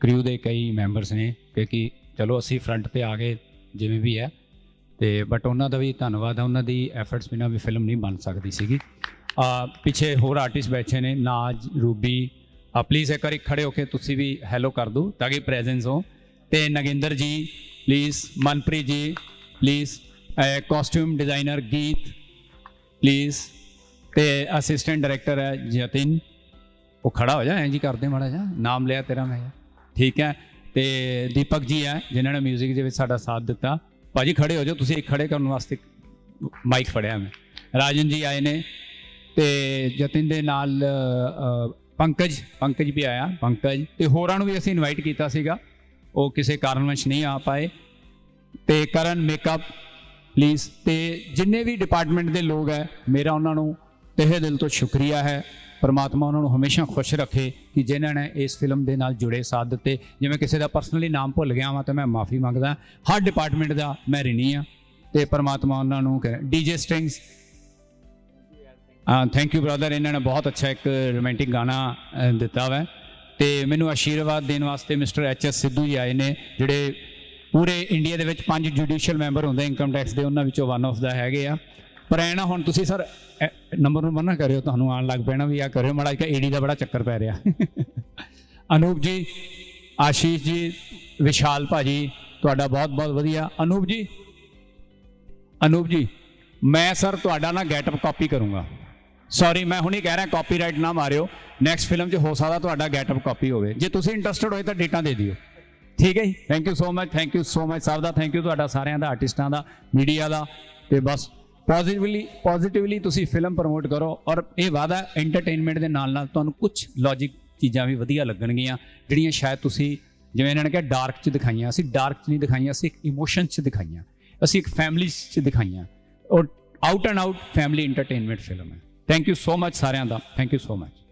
ਕ੍ਰਿਊ ਦੇ ਕਈ ਮੈਂਬਰਸ ਨੇ, ਕਿਉਂਕਿ ਚਲੋ ਅਸੀਂ ਫਰੰਟ ਤੇ ਆ ਗਏ, ਜਿਵੇਂ ਵੀ ਹੈ। ਤੇ ਬਟ ਉਹਨਾਂ ਦਾ ਵੀ ਧੰਨਵਾਦ ਹੈ, ਉਹਨਾਂ ਦੀ ਐਫਰਟਸ ਬਿਨਾਂ ਵੀ ਫਿਲਮ ਨਹੀਂ ਬਣ ਸਕਦੀ ਸੀਗੀ। ਅਹ ਪਿੱਛੇ ਹੋਰ ਆਰਟਿਸਟ ਬੈਠੇ ਨੇ, ਨਾਜ, ਰੂਬੀ। ਆ ਪਲੀਜ਼ ਇੱਕ ਵਾਰੀ ਖੜੇ ਹੋ ਕੇ ਤੁਸੀਂ ਵੀ ਹੈਲੋ ਕਰ ਦਿਓ, ਤਾਂ ਕਿ ਪ੍ਰੈਜ਼ੈਂਸ ਹੋ। ਤੇ ਨਗਿੰਦਰ ਜੀ please Manpreet ji please costume designer Geet please ਤੇ ਅਸਿਸਟੈਂਟ ਡਾਇਰੈਕਟਰ ਹੈ ਜਤਿਨ ਉਹ ਖੜਾ ਹੋ ਜਾ, ਐਂ ਜੀ ਕਰਦੇ ਮਾੜਾ ਜਾ ਨਾਮ ਲਿਆ ਤੇਰਾ ਮੈਂ। ਠੀਕ ਹੈ। ਤੇ ਦੀਪਕ ਜੀ ਹੈ, ਜਿਨ੍ਹਾਂ ਨੇ 뮤직 ਦੇ ਵਿੱਚ ਸਾਡਾ ਸਾਥ ਦਿੱਤਾ। ਭਾਜੀ ਖੜੇ ਹੋ ਜਾਓ, ਤੁਸੀਂ ਇੱਕ ਖੜੇ ਕਰਨ ਵਾਸਤੇ ਮਾਈਕ ਫੜਿਆ ਮੈਂ। ਰਾਜਨ ਜੀ ਆਏ ਨੇ ਤੇ ਜਤਿਨ ਦੇ ਨਾਲ ਪੰਕਜ ਪੰਕਜ ਵੀ ਆਇਆ, ਪੰਕਜ। ਤੇ ਹੋਰਾਂ ਨੂੰ ਵੀ ਅਸੀਂ ਇਨਵਾਈਟ ਕੀਤਾ ਸੀਗਾ। ਉਹ ਕਿਸੇ ਕਾਰਨ ਕਾਰਨਵਸ਼ ਨਹੀਂ ਆ ਪਾਏ। ਤੇ ਕਰਨ ਮੇਕਅਪ ਪਲੀਜ਼ ਤੇ ਜਿੰਨੇ ਵੀ ਡਿਪਾਰਟਮੈਂਟ ਦੇ ਲੋਕ ਹੈ, ਮੇਰਾ ਉਹਨਾਂ ਨੂੰ ਤਹਿ ਦਿਲ ਤੋਂ ਸ਼ੁਕਰੀਆ ਹੈ। ਪਰਮਾਤਮਾ ਉਹਨਾਂ ਨੂੰ ਹਮੇਸ਼ਾ ਖੁਸ਼ ਰੱਖੇ ਕਿ ਜਿਨ੍ਹਾਂ ਨੇ ਇਸ ਫਿਲਮ ਦੇ ਨਾਲ ਜੁੜੇ ਸਾਥ ਦਿੱਤੇ। ਜਿਵੇਂ ਕਿਸੇ ਦਾ ਪਰਸਨਲੀ ਨਾਮ ਭੁੱਲ ਗਿਆ ਵਾਂ ਤਾਂ ਮੈਂ ਮਾਫੀ ਮੰਗਦਾ। ਹਰ ਡਿਪਾਰਟਮੈਂਟ ਦਾ ਮੈਂ ਰਿਣੀ ਆ ਤੇ ਪਰਮਾਤਮਾ ਉਹਨਾਂ ਨੂੰ DJ Strings thank you brother ਇਹਨਾਂ ਨੇ ਬਹੁਤ ਅੱਛਾ ਇੱਕ ਰੋਮਾਂਟਿਕ ਗਾਣਾ ਦਿੱਤਾ ਵਾ। ਤੇ ਮੈਨੂੰ ਆਸ਼ੀਰਵਾਦ ਦੇਣ ਵਾਸਤੇ mister H S Sidhu ji ਆਏ ਨੇ, ਜਿਹੜੇ ਪੂਰੇ ਇੰਡੀਆ ਦੇ ਵਿੱਚ ਪੰਜ ਜੁਡੀਸ਼ੀਅਲ ਮੈਂਬਰ ਹੁੰਦੇ ਇਨਕਮ ਟੈਕਸ ਦੇ, ਉਹਨਾਂ ਵਿੱਚੋਂ ਵਨ ਆਫ ਦਾ ਹੈਗੇ ਆ। ਪਰ ਐ ਨਾ ਹੁਣ ਤੁਸੀਂ ਸਰ ਨੰਬਰ ਨੂੰ ਨਾ ਕਰਿਓ, ਤੁਹਾਨੂੰ ਆਣ ਲੱਗ ਪੈਣਾ ਵੀ ਆ ਕਰਿਓ, ਮਾੜਾ ਜਿਹਾ ਏਡੀ ਦਾ ਬੜਾ ਚੱਕਰ ਪੈ ਰਿਹਾ। ਅਨੂਪ ਜੀ, ਆਸ਼ੀਸ਼ ਜੀ, ਵਿਸ਼ਾਲ ਭਾਜੀ, ਤੁਹਾਡਾ ਬਹੁਤ ਬਹੁਤ ਵਧੀਆ। ਅਨੂਪ ਜੀ ਅਨੂਪ ਜੀ, ਮੈਂ ਸਰ ਤੁਹਾਡਾ ਨਾ ਗੈਟਅਪ ਕਾਪੀ ਕਰੂੰਗਾ। ਸੌਰੀ ਮੈਂ ਹੁਣੀ ਕਹਿ ਰਿਹਾ ਕਾਪੀਰਾਈਟ ਨਾ ਮਾਰਿਓ। ਨੈਕਸਟ ਫਿਲਮ 'ਚ ਹੋ ਸਕਦਾ ਤੁਹਾਡਾ ਗੈਟਅਪ ਕਾਪੀ ਹੋਵੇ। ਜੇ ਤੁਸੀਂ ਇੰਟਰਸਟਿਡ ਹੋਏ ਤਾਂ ਡੇਟਾ ਦੇ ਦਿਓ। ਠੀਕ ਹੈ ਜੀ? Thank you so much thank you so much ਸਭ ਦਾ ਥੈਂਕ ਯੂ ਤੁਹਾਡਾ, ਸਾਰਿਆਂ ਦਾ ਆਰਟਿਸਟਾਂ ਦਾ ਮੀਡੀਆ ਦਾ। ਤੇ ਬਸ ਪੋਜ਼ਿਟਿਵਲੀ ਪੋਜ਼ਿਟਿਵਲੀ ਤੁਸੀਂ ਫਿਲਮ ਪ੍ਰਮੋਟ ਕਰੋ ਔਰ ਇਹ ਵਾਦਾ ਐਂਟਰਟੇਨਮੈਂਟ ਦੇ ਨਾਲ ਨਾਲ ਤੁਹਾਨੂੰ ਕੁਝ ਲੌਜੀਕ ਚੀਜ਼ਾਂ ਵੀ ਵਧੀਆ ਲੱਗਣਗੀਆਂ, ਜਿਹੜੀਆਂ ਸ਼ਾਇਦ ਤੁਸੀਂ ਜਿਵੇਂ ਇਹਨਾਂ ਨੇ ਕਿਹਾ ਡਾਰਕ 'ਚ ਦਿਖਾਈਆਂ, ਅਸੀਂ ਡਾਰਕ 'ਚ ਨਹੀਂ ਦਿਖਾਈਆਂ, ਅਸੀਂ ਇੱਕ ਇਮੋਸ਼ਨ 'ਚ ਦਿਖਾਈਆਂ, ਅਸੀਂ ਇੱਕ ਫੈਮਿਲੀ 'ਚ ਦਿਖਾਈਆਂ ਔਰ out and out family entertainment film ਹੈ। ਥੈਂਕ ਯੂ ਸੋ ਮਚ ਸਾਰਿਆਂ ਦਾ ਥੈਂਕ ਯੂ ਸੋ ਮਚ